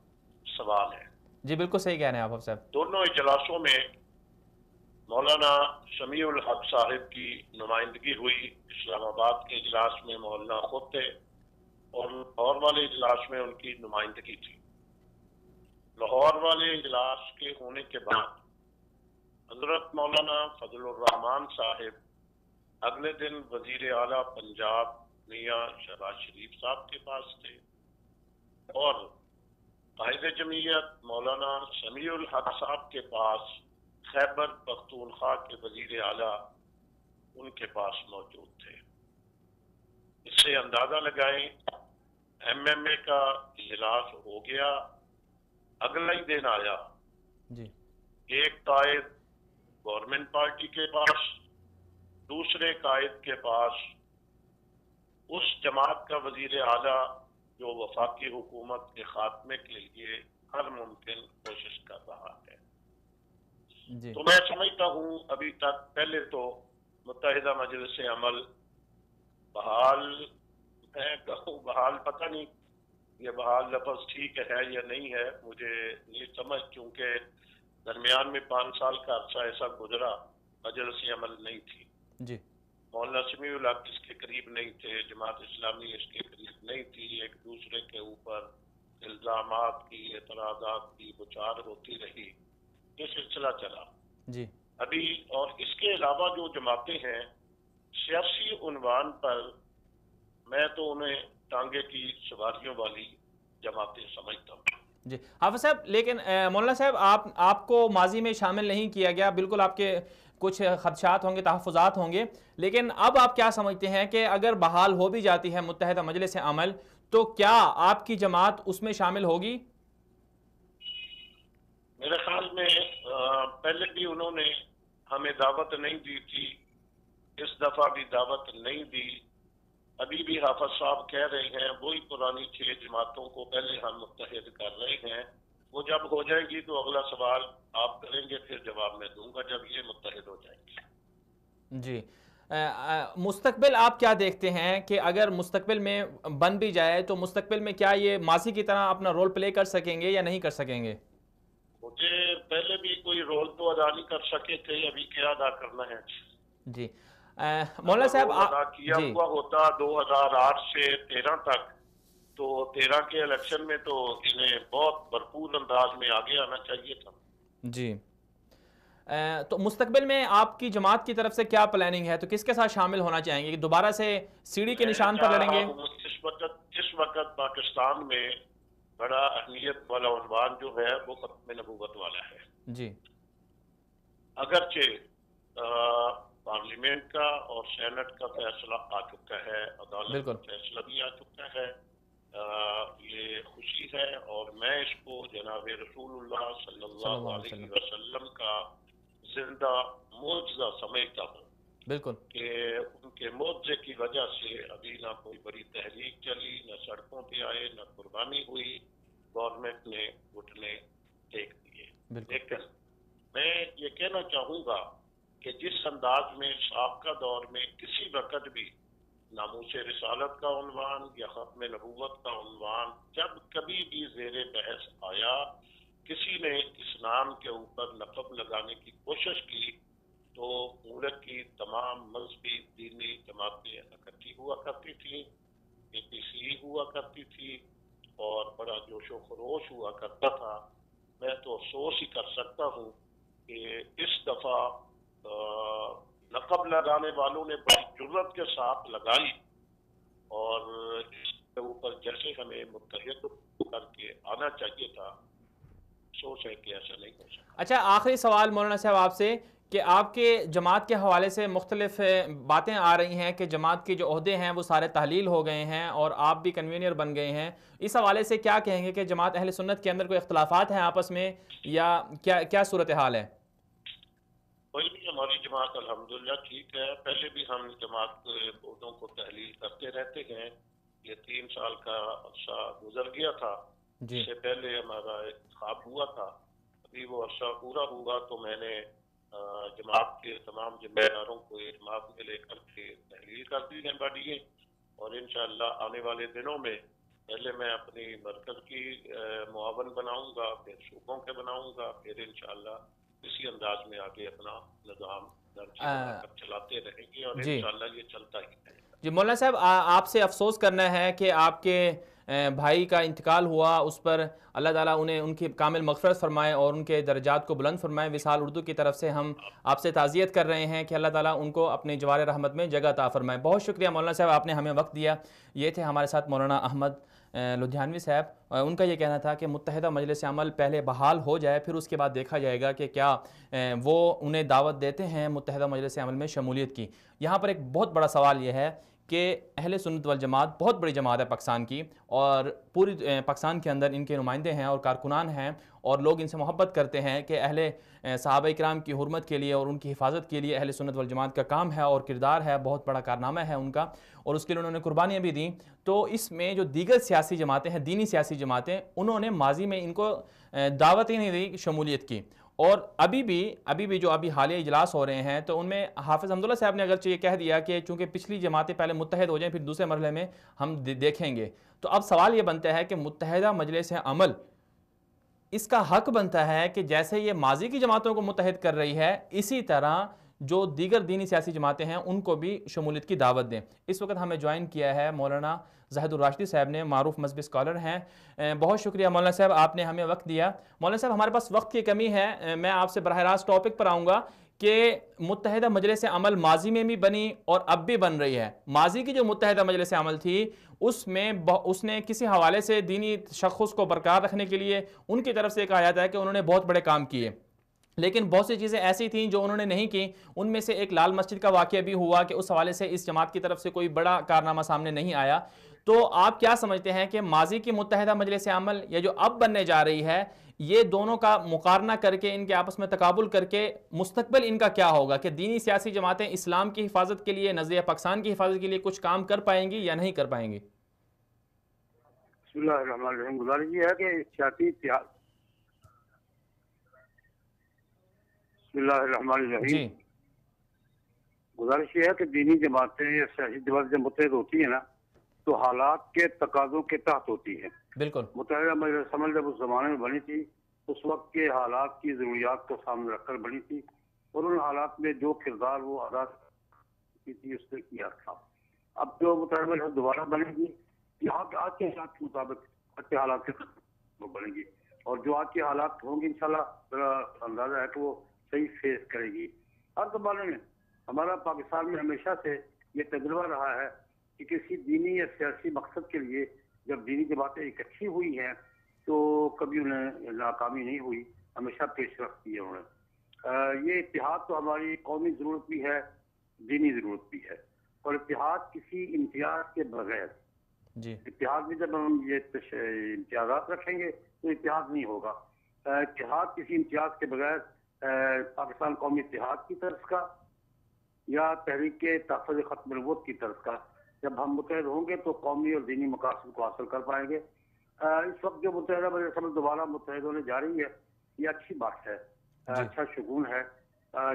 سوال ہے۔ جی بالکل صحیح کہہ رہے ہیں آپ صاحب۔ دونوں اجلاسوں میں مولانا سمیع الحق صاحب کی نمائندگی ہوئی اسلام آباد کے اجلاس میں مولانا خود تھے۔ اور لاہور والے اجلاس میں ان کی نمائندگی تھی۔ لاہور والے اجلاس کے ہونے کے بعد حضرت مولانا فضل الرحمان صاحب اگلے دن وزیر اعلیٰ پنجاب میاں شہباز شریف صاحب کے پاس تھے اور قائد جمعیت مولانا سمیع الحق صاحب کے پاس خیبر پختونخوا کے وزیر اعلیٰ ان کے پاس موجود تھے۔ اس سے اندازہ لگائیں ایم ایم اے کا اجلاس ہو گیا اگلا ہی دن آیا۔ جی۔ ایک قائد گورنمنٹ پارٹی کے پاس دوسرے قائد کے پاس اس جماعت کا وزیر اعلیٰ جو وفاقی حکومت کے خاتمے کے لیے ہر ممکن کوشش کر رہا ہے۔ جی۔ تو میں سمجھتا ہوں ابھی تک پہلے تو متحدہ مجلس عمل بحال بحال پتہ نہیں یہ بحال لفظ ٹھیک ہے یا نہیں ہے۔ مجھے یہ سمجھ چونکہ درمیان میں پانچ سال کا عرصہ ایسا گزرا مجلس عمل نہیں تھی۔ جی۔ مولانا سمیع الحق اس کے قریب نہیں تھے جماعت اسلامی اس کے قریب نہیں تھی ایک دوسرے کے اوپر الزامات کی اعتراضات کی بچار ہوتی رہی۔ یہ سلسلہ چلا۔ جی۔ ابھی اور اس کے علاوہ جو جماعتیں ہیں سیاسی عنوان پر میں تو انہیں ٹانگے کی سواریوں والی جماعتیں سمجھتا ہوں۔ جی حافظ صاحب لیکن مولانا صاحب آپ آپ کو ماضی میں شامل نہیں کیا گیا۔ بالکل آپ کے کچھ خدشات ہوں گے تحفظات ہوں گے۔ لیکن اب آپ کیا سمجھتے ہیں کہ اگر بحال ہو بھی جاتی ہے متحدہ مجلس عمل تو کیا آپ کی جماعت اس میں شامل ہوگی؟ میرے خیال میں پہلے بھی انہوں نے ہمیں دعوت نہیں دی تھی اس دفعہ بھی دعوت نہیں دی۔ ابھی بھی حافظ صاحب کہہ رہے ہیں وہی پرانی چھ جماعتوں کو پہلے ہم متحد کر رہے ہیں۔ وہ جب ہو جائے گی تو اگلا سوال آپ کریں گے پھر جواب میں دوں گا جب یہ متحد ہو جائیں گے۔ جی۔ مستقبل آپ کیا دیکھتے ہیں کہ اگر مستقبل میں بن بھی جائے تو مستقبل میں کیا یہ ماضی کی طرح اپنا رول پلے کر سکیں گے یا نہیں کر سکیں گے؟ مجھے پہلے بھی کوئی رول تو ادا نہیں کر سکے تھے ابھی کیا ادا کرنا ہے؟ جی۔ مولانا صاحب کیا جی۔ ہوا ہوتا دو ہزار آٹھ سے تیرہ تک تو تیرہ کے الیکشن میں تو انہیں بہت بھرپور انداز میں آگے آنا چاہیے تھا۔ جی۔ تو مستقبل میں آپ کی جماعت کی طرف سے کیا پلاننگ ہے؟ تو کس کے ساتھ شامل ہونا چاہیں گے؟ دوبارہ سے سیڑھی کے نشان پر لڑیں گے؟ اس وقت پاکستان میں بڑا اہمیت والا عنوان جو ہے وہ ختم نبوت والا ہے۔ جی۔ اگرچہ پارلیمنٹ کا اور سینٹ کا فیصلہ آ چکا ہے عدالت کا فیصلہ بھی آ چکا ہے۔ یہ خوشی ہے اور میں اس کو جناب رسول اللہ صلی اللہ علیہ وسلم۔ کا زندہ معجزہ سمجھتا ہوں بالکل۔ کہ ان کے معجزے کی وجہ سے ابھی نہ کوئی بڑی تحریک چلی نہ سڑکوں پہ آئے نہ قربانی ہوئی گورنمنٹ نے گھٹنے ٹیک دیے۔ لیکن میں یہ کہنا چاہوں گا کہ جس انداز میں سابقہ دور میں کسی وقت بھی ناموس رسالت کا عنوان یا ختم نبوت کا عنوان جب کبھی بھی زیر بحث آیا، کسی نے اسلام کے اوپر نقب لگانے کی کوشش کی، تو ملک کی تمام مذہبی دینی جماعتیں اکٹھی ہوا کرتی تھیں، اے پی سی ہوا کرتی تھی اور بڑا جوش و خروش ہوا کرتا تھا۔ میں تو افسوس ہی کر سکتا ہوں کہ اس دفعہ نقب لگانے والوں نے بڑی ضرورت کے ساتھ لگائی اور اس کے اوپر جیسے ہمیں متحد کر کے آنا چاہیے تھا افسوس ہے کہ ایسا نہیں ہو سکتا۔ اچھا آخری سوال مولانا صاحب آپ سے، کہ آپ کے جماعت کے حوالے سے مختلف باتیں آ رہی ہیں کہ جماعت کے جو عہدے ہیں وہ سارے تحلیل ہو گئے ہیں اور آپ بھی کنوینئر بن گئے ہیں۔ اس حوالے سے کیا کہیں گے کہ جماعت اہل سنت کے اندر کوئی اختلافات ہیں آپس میں یا کیا کیا صورتحال ہے؟ کوئی بھی ہماری جماعت الحمدللہ ٹھیک ہے۔ پہلے بھی ہم جماعت کے عہدوں کو تحلیل کرتے رہتے ہیں۔ یہ تین سال کا عرصہ گزر گیا تھا۔ جی۔ اس سے پہلے ہمارا انتخاب ہوا تھا۔ ابھی وہ عرصہ پورا ہوا تو میں نے جماعت کے تمام ذمہ داروں کو اعتماد میں لے کر کے تحلیل کر دی جائیں باڈی اور انشاءاللہ آنے والے دنوں میں پہلے میں اپنی مرکز کی معاون بناؤں گا پھر صوبوں کے بناؤں گا پھر انشاءاللہ اسی انداز میں آگے اپنا نظام چلاتے رہیں گے اور جی۔ انشاءاللہ یہ چلتا ہی رہے گا۔ جی مولانا صاحب آپ سے افسوس کرنا ہے کہ آپ کے بھائی کا انتقال ہوا اس پر اللہ تعالیٰ انہیں ان کی کامل مغفرت فرمائے اور ان کے درجات کو بلند فرمائے۔ وصال اردو کی طرف سے ہم آپ سے تعزیت کر رہے ہیں کہ اللہ تعالیٰ ان کو اپنے جوار رحمت میں جگہ عطا فرمائے۔ بہت شکریہ مولانا صاحب آپ نے ہمیں وقت دیا۔ یہ تھے ہمارے ساتھ مولانا احمد لدھیانوی صاحب ان کا یہ کہنا تھا کہ متحدہ مجلس عمل پہلے بحال ہو جائے، پھر اس کے بعد دیکھا جائے گا کہ کیا وہ انہیں دعوت دیتے ہیں متحدہ مجلس عمل میں شمولیت کی۔ یہاں پر ایک بہت بڑا سوال یہ ہے کہ اہل سنت والجماعت بہت بڑی جماعت ہے پاکستان کی اور پوری پاکستان کے اندر ان کے نمائندے ہیں اور کارکنان ہیں اور لوگ ان سے محبت کرتے ہیں کہ اہل صحابہ اکرام کی حرمت کے لیے اور ان کی حفاظت کے لیے اہل سنت والجماعت کا کام ہے اور کردار ہے، بہت بڑا کارنامہ ہے ان کا اور اس کے لیے انہوں نے قربانیاں بھی دیں۔ تو اس میں جو دیگر سیاسی جماعتیں ہیں، دینی سیاسی جماعتیں، انہوں نے ماضی میں ان کو دعوت ہی نہیں دی شمولیت کی۔ اور ابھی بھی ابھی بھی جو ابھی حالیہ اجلاس ہو رہے ہیں، تو ان میں حافظ حمداللہ صاحب نے اگرچہ یہ کہہ دیا کہ چونکہ پچھلی جماعتیں پہلے متحد ہو جائیں، پھر دوسرے مرحلے میں ہم دیکھیں گے۔ تو اب سوال یہ بنتا ہے کہ متحدہ مجلس عمل، اس کا حق بنتا ہے کہ جیسے یہ ماضی کی جماعتوں کو متحد کر رہی ہے، اسی طرح جو دیگر دینی سیاسی جماعتیں ہیں، ان کو بھی شمولیت کی دعوت دیں۔ اس وقت ہمیں جوائن کیا ہے مولانا زہد الراشدی صاحب نے معروف مذہبی اسکالر ہیں۔ بہت شکریہ مولانا صاحب، آپ نے ہمیں وقت دیا۔ مولانا صاحب، ہمارے پاس وقت کی کمی ہے۔ میں آپ سے براہ راست ٹاپک پر آؤں گا کہ متحدہ مجلس عمل ماضی میں بھی بنی اور اب بھی بن رہی ہے۔ ماضی کی جو متحدہ مجلس عمل تھی، اس میں اس نے کسی حوالے سے دینی شخص کو برقرار رکھنے کے لیے ان کی طرف سے کہا جاتا ہے کہ انہوں نے بہت بڑے کام کیے۔ لیکن بہت سی چیزیں ایسی تھیں جو انہوں نے نہیں کی ان میں سے ایک لال مسجد کا واقعہ بھی ہوا کہ اس حوالے سے اس جماعت کی طرف سے کوئی بڑا کارنامہ سامنے نہیں آیا۔ تو آپ کیا سمجھتے ہیں کہ ماضی کی متحدہ مجلس عمل یا جو اب بننے جا رہی ہے، یہ دونوں کا مقارنہ کر کے، ان کے آپس میں تقابل کر کے مستقبل ان کا کیا ہوگا؟ کہ دینی سیاسی جماعتیں اسلام کی حفاظت کے لیے نظریہ پاکستان کی حفاظت کے لیے کچھ کام کر پائیں گی یا نہیں کر پائیں گی؟ بسم اللہ الرحمن الرحیم۔ گزارش یہ ہے کہ سیاسی بسم اللہ الرحمن الرحیم۔ جی۔ گزارش یہ ہے کہ دینی جماعتیں یا سیاسی جماعتیں جب متحد ہوتی ہیں نا تو حالات کے تقاضوں کے تحت ہوتی ہے بالکل۔ متحدہ مجلس عمل جب اس زمانے میں بنی تھی اس وقت کے حالات کی ضروریات کو سامنے رکھ کر بنی تھی اور ان حالات میں جو کردار وہ ادا کی تھی اس نے کیا تھا۔ اب جو متحدہ مجلس دوبارہ بنے گی یہاں کے آج کے حالات کے مطابق آج کے حالات کے بنے گی۔ اور جو آج کے حالات ہوں گے انشاءاللہ میرا اندازہ ہے کہ وہ صحیح فیس کرے گی۔ ہر زمانے میں ہمارا پاکستان میں ہمیشہ سے یہ تجربہ رہا ہے کہ کسی دینی یا سیاسی مقصد کے لیے جب دینی جماعتیں اکٹھی ہوئی ہیں تو کبھی انہیں ناکامی نہیں ہوئی۔ ہمیشہ پیش رفت کی ہے انہوں نے یہ اتحاد تو ہماری قومی ضرورت بھی ہے دینی ضرورت بھی ہے۔ اور اتحاد کسی امتیاز کے بغیر جی۔ اتحاد میں جب ہم یہ امتیازات رکھیں گے تو اتحاد نہیں ہوگا۔ اتحاد کسی امتیاز کے بغیر پاکستان قومی اتحاد کی طرف کا یا تحریک تحفظ ختم الوت کی طرف کا؟ جب ہم متحد ہوں گے تو قومی اور دینی مقاصد کو حاصل کر پائیں گے۔ اس وقت جو متحدہ مجلس دوبارہ متحد ہونے جا رہی ہے یہ اچھی بات ہے۔ جی۔ اچھا شگون ہے۔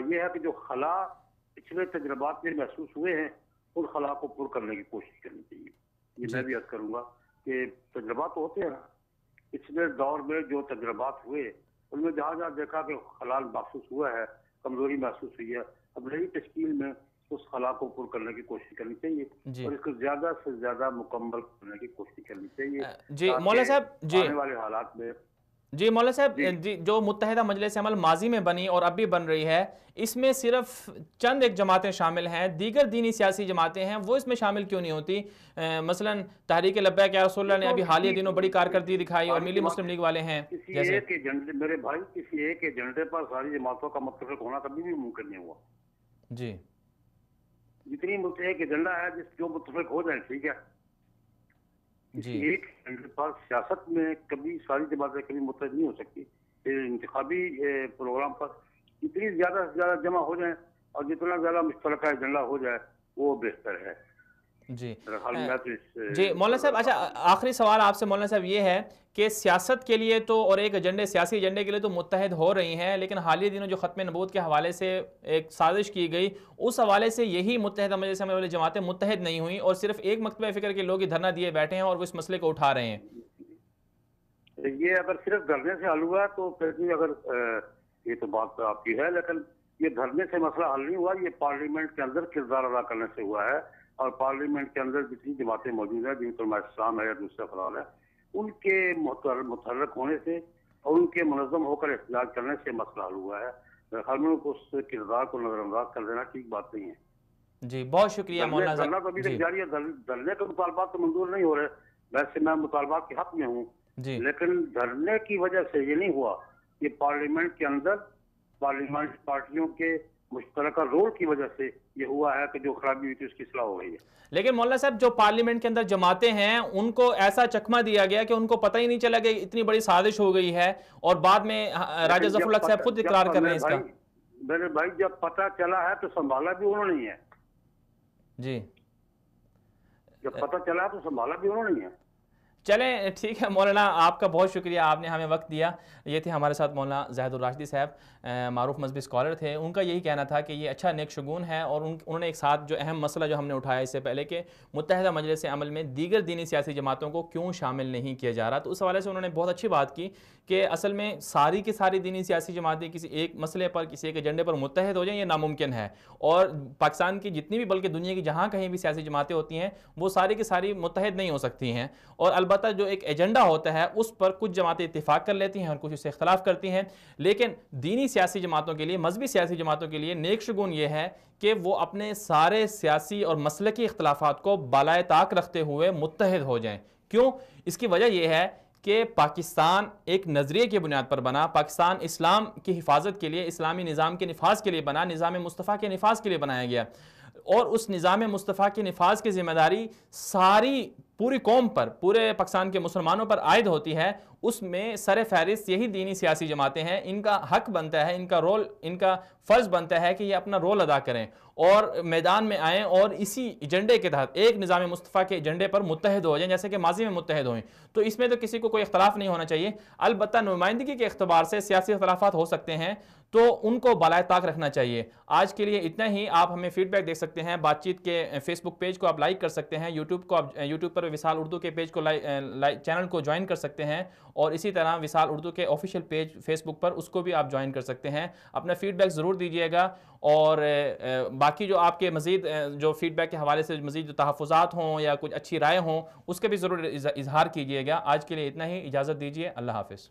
یہ ہے کہ جو خلا پچھلے تجربات میں محسوس ہوئے ہیں ان خلا کو پر کرنے کی کوشش کرنی چاہیے۔ یہ میں جی۔ بھی عرض کروں گا کہ تجربات تو ہوتے ہیں پچھلے دور میں جو تجربات ہوئے ان میں جہاں جہاں دیکھا کہ خلال محسوس ہوا ہے کمزوری محسوس ہوئی ہے اب نئی تشکیل میں اس خلا کو پر کرنے کی کوشش کرنی چاہیے جی۔ اور اس کو زیادہ سے زیادہ مکمل کرنے کی کوشش کرنی چاہیے جی مولا صاحب جی۔ آنے والے حالات میں جی مولا صاحب جی, جی، جو متحدہ مجلس عمل ماضی میں بنی اور اب بھی بن رہی ہے اس میں صرف چند ایک جماعتیں شامل ہیں دیگر دینی سیاسی جماعتیں ہیں وہ اس میں شامل کیوں نہیں ہوتی؟ مثلا تحریک لبیک یا رسول اللہ نے ابھی حالیہ دنوں بڑی کارکردگی دکھائی اور ملی مسلم لیگ والے ہیں کسی ایک ایجنڈے میرے بھائی کسی ایک ایجنڈے پر ساری جماعتوں کا متفق ہونا کبھی بھی ممکن نہیں ہوا۔ جی۔ جتنی ایک ایجنڈا ہے جس جو متفق ہو جائیں ٹھیک ہے۔ جی۔ ایک پر سیاست میں کبھی ساری جماعتیں کبھی متحد نہیں ہو سکتی۔ انتخابی پروگرام پر جتنی زیادہ سے زیادہ جمع ہو جائیں اور جتنا زیادہ مشترکہ ایجنڈا ہو جائے وہ بہتر ہے۔ جی۔ جی مولانا صاحب اچھا آخری سوال آپ سے مولانا صاحب یہ ہے کہ سیاست کے لیے تو اور ایک ایجنڈے، سیاسی ایجنڈے کے لیے تو متحد ہو رہی ہیں، لیکن حالیہ دنوں جو ختم نبوت کے حوالے سے ایک سازش کی گئی، اس حوالے سے یہی متحدہ مجلس عمل والی جماعتیں متحد نہیں ہوئیں اور صرف ایک مکتبہ فکر کے لوگ ہی دھرنا دیے بیٹھے ہیں اور وہ اس مسئلے کو اٹھا رہے ہیں۔ یہ اگر صرف دھرنے سے حل ہوا تو پھر اگر یہ تو بات آپ کی ہے، لیکن یہ دھرنے سے مسئلہ حل نہیں ہوا، یہ پارلیمنٹ کے اندر کردار ادا کرنے سے ہوا ہے اور پارلیمنٹ کے اندر جتنی جماعتیں موجود ہیں، جن پر اسلام ہے یا دوسرے افراد ہے ان کے متحرک ہونے سے اور ان کے منظم ہو کر احتجاج کرنے سے مسئلہ حل ہوا ہے۔ خیال میں اس کردار کو نظر انداز کر دینا ٹھیک بات نہیں ہے۔ جی بہت شکریہ مولانا دھرنا تو ابھی تک جی۔ جاری ہے دھرنے کے مطالبات تو منظور نہیں ہو رہے۔ ویسے میں مطالبات کے حق میں ہوں۔ جی۔ لیکن دھرنے کی وجہ سے یہ نہیں ہوا کہ پارلیمنٹ کے اندر پارلیمنٹ پارٹیوں کے مشترکہ رول کی وجہ سے یہ ہوا ہے کہ جو خرابی ہوئی تھی اس کی اصلاح ہو گئی ہے۔ لیکن مولانا صاحب جو پارلیمنٹ کے اندر جماعتیں ہیں ان کو ایسا چکمہ دیا گیا کہ ان کو پتہ ہی نہیں چلا کہ اتنی بڑی سازش ہو گئی ہے اور بعد میں راجہ ظفر اللہ صاحب خود اقرار کر رہے ہیں اس کا۔ میرے بھائی جب پتہ چلا ہے تو سنبھالا بھی انہوں نہیں ہے۔ جی۔ جب پتہ چلا ہے تو سنبھالا بھی انہوں نہیں ہے۔ چلیں، ٹھیک ہے، مولانا، آپ کا بہت شکریہ، آپ نے ہمیں وقت دیا۔ یہ تھے ہمارے ساتھ مولانا زہد الراشدی صاحب معروف مذہبی اسکالر تھے۔ ان کا یہی کہنا تھا کہ یہ اچھا نیک شگون ہے اور انہوں نے ایک ساتھ جو اہم مسئلہ جو ہم نے اٹھایا اس سے پہلے کہ متحدہ مجلس عمل میں دیگر دینی سیاسی جماعتوں کو کیوں شامل نہیں کیا جا رہا۔ تو اس حوالے سے انہوں نے بہت اچھی بات کی کہ اصل میں ساری کی ساری دینی سیاسی جماعتیں کسی ایک مسئلے پر، کسی ایک ایجنڈے پر متحد ہو جائیں، یہ ناممکن ہے۔ اور پاکستان کی جتنی بھی، بلکہ دنیا کی جہاں کہیں بھی سیاسی جماعتیں ہوتی ہیں، وہ ساری کی ساری متحد نہیں ہو سکتی ہیں۔ اور البتہ جو ایک ایجنڈا ہوتا ہے، اس پر کچھ جماعتیں اتفاق کر لیتی ہیں اور کچھ اس سے اختلاف کرتی ہیں۔ لیکن دینی سیاسی جماعتوں کے لیے، مذہبی سیاسی جماعتوں کے لیے نیک شگون یہ ہے کہ وہ اپنے سارے سیاسی اور مسلکی اختلافات کو بالائے طاق رکھتے ہوئے متحد ہو جائیں۔ کیوں؟ اس کی وجہ یہ ہے کہ پاکستان ایک نظریے کی بنیاد پر بنا، پاکستان اسلام کی حفاظت کے لیے، اسلامی نظام کے نفاذ کے لیے بنا، نظام مصطفیٰ کے نفاذ کے لیے بنایا گیا۔ اور اس نظام مصطفیٰ کے نفاذ کی ذمہ داری ساری پوری قوم پر، پورے پاکستان کے مسلمانوں پر عائد ہوتی ہے۔ اس میں سر فہرست یہی دینی سیاسی جماعتیں ہیں۔ ان کا حق بنتا ہے، ان کا رول، ان کا فرض بنتا ہے کہ یہ اپنا رول ادا کریں۔ اور میدان میں آئیں اور اسی ایجنڈے کے تحت، ایک نظام مصطفیٰ کے ایجنڈے پر متحد ہو جائیں، جیسے کہ ماضی میں متحد ہوئیں۔ تو اس میں تو کسی کو کوئی اختلاف نہیں ہونا چاہیے۔ البتہ نمائندگی کے اختبار سے سیاسی اختلافات ہو سکتے ہیں، تو ان کو بالائے طاق رکھنا چاہیے۔ آج کے لیے اتنا ہی۔ آپ ہمیں فیڈ بیک دیکھ سکتے ہیں۔ بات چیت کے فیس بک پیج کو آپ لائک کر سکتے ہیں یوٹیوب کو آپ یوٹیوب پر وصال اردو کے پیج کو چینل کو جوائن کر سکتے ہیں اور اسی طرح وصال اردو کے آفیشیل پیج فیس بک پر اس کو بھی آپ جوائن کر سکتے ہیں۔ اپنا فیڈ بیک ضرور دیجیے گا اور باقی جو آپ کے مزید جو فیڈ بیک کے حوالے سے مزید جو تحفظات ہوں یا کچھ اچھی رائے ہوں، اس کے بھی ضرور اظہار کیجیے گا۔ آج کے لیے اتنا ہی۔ اجازت دیجیے۔ اللہ حافظ۔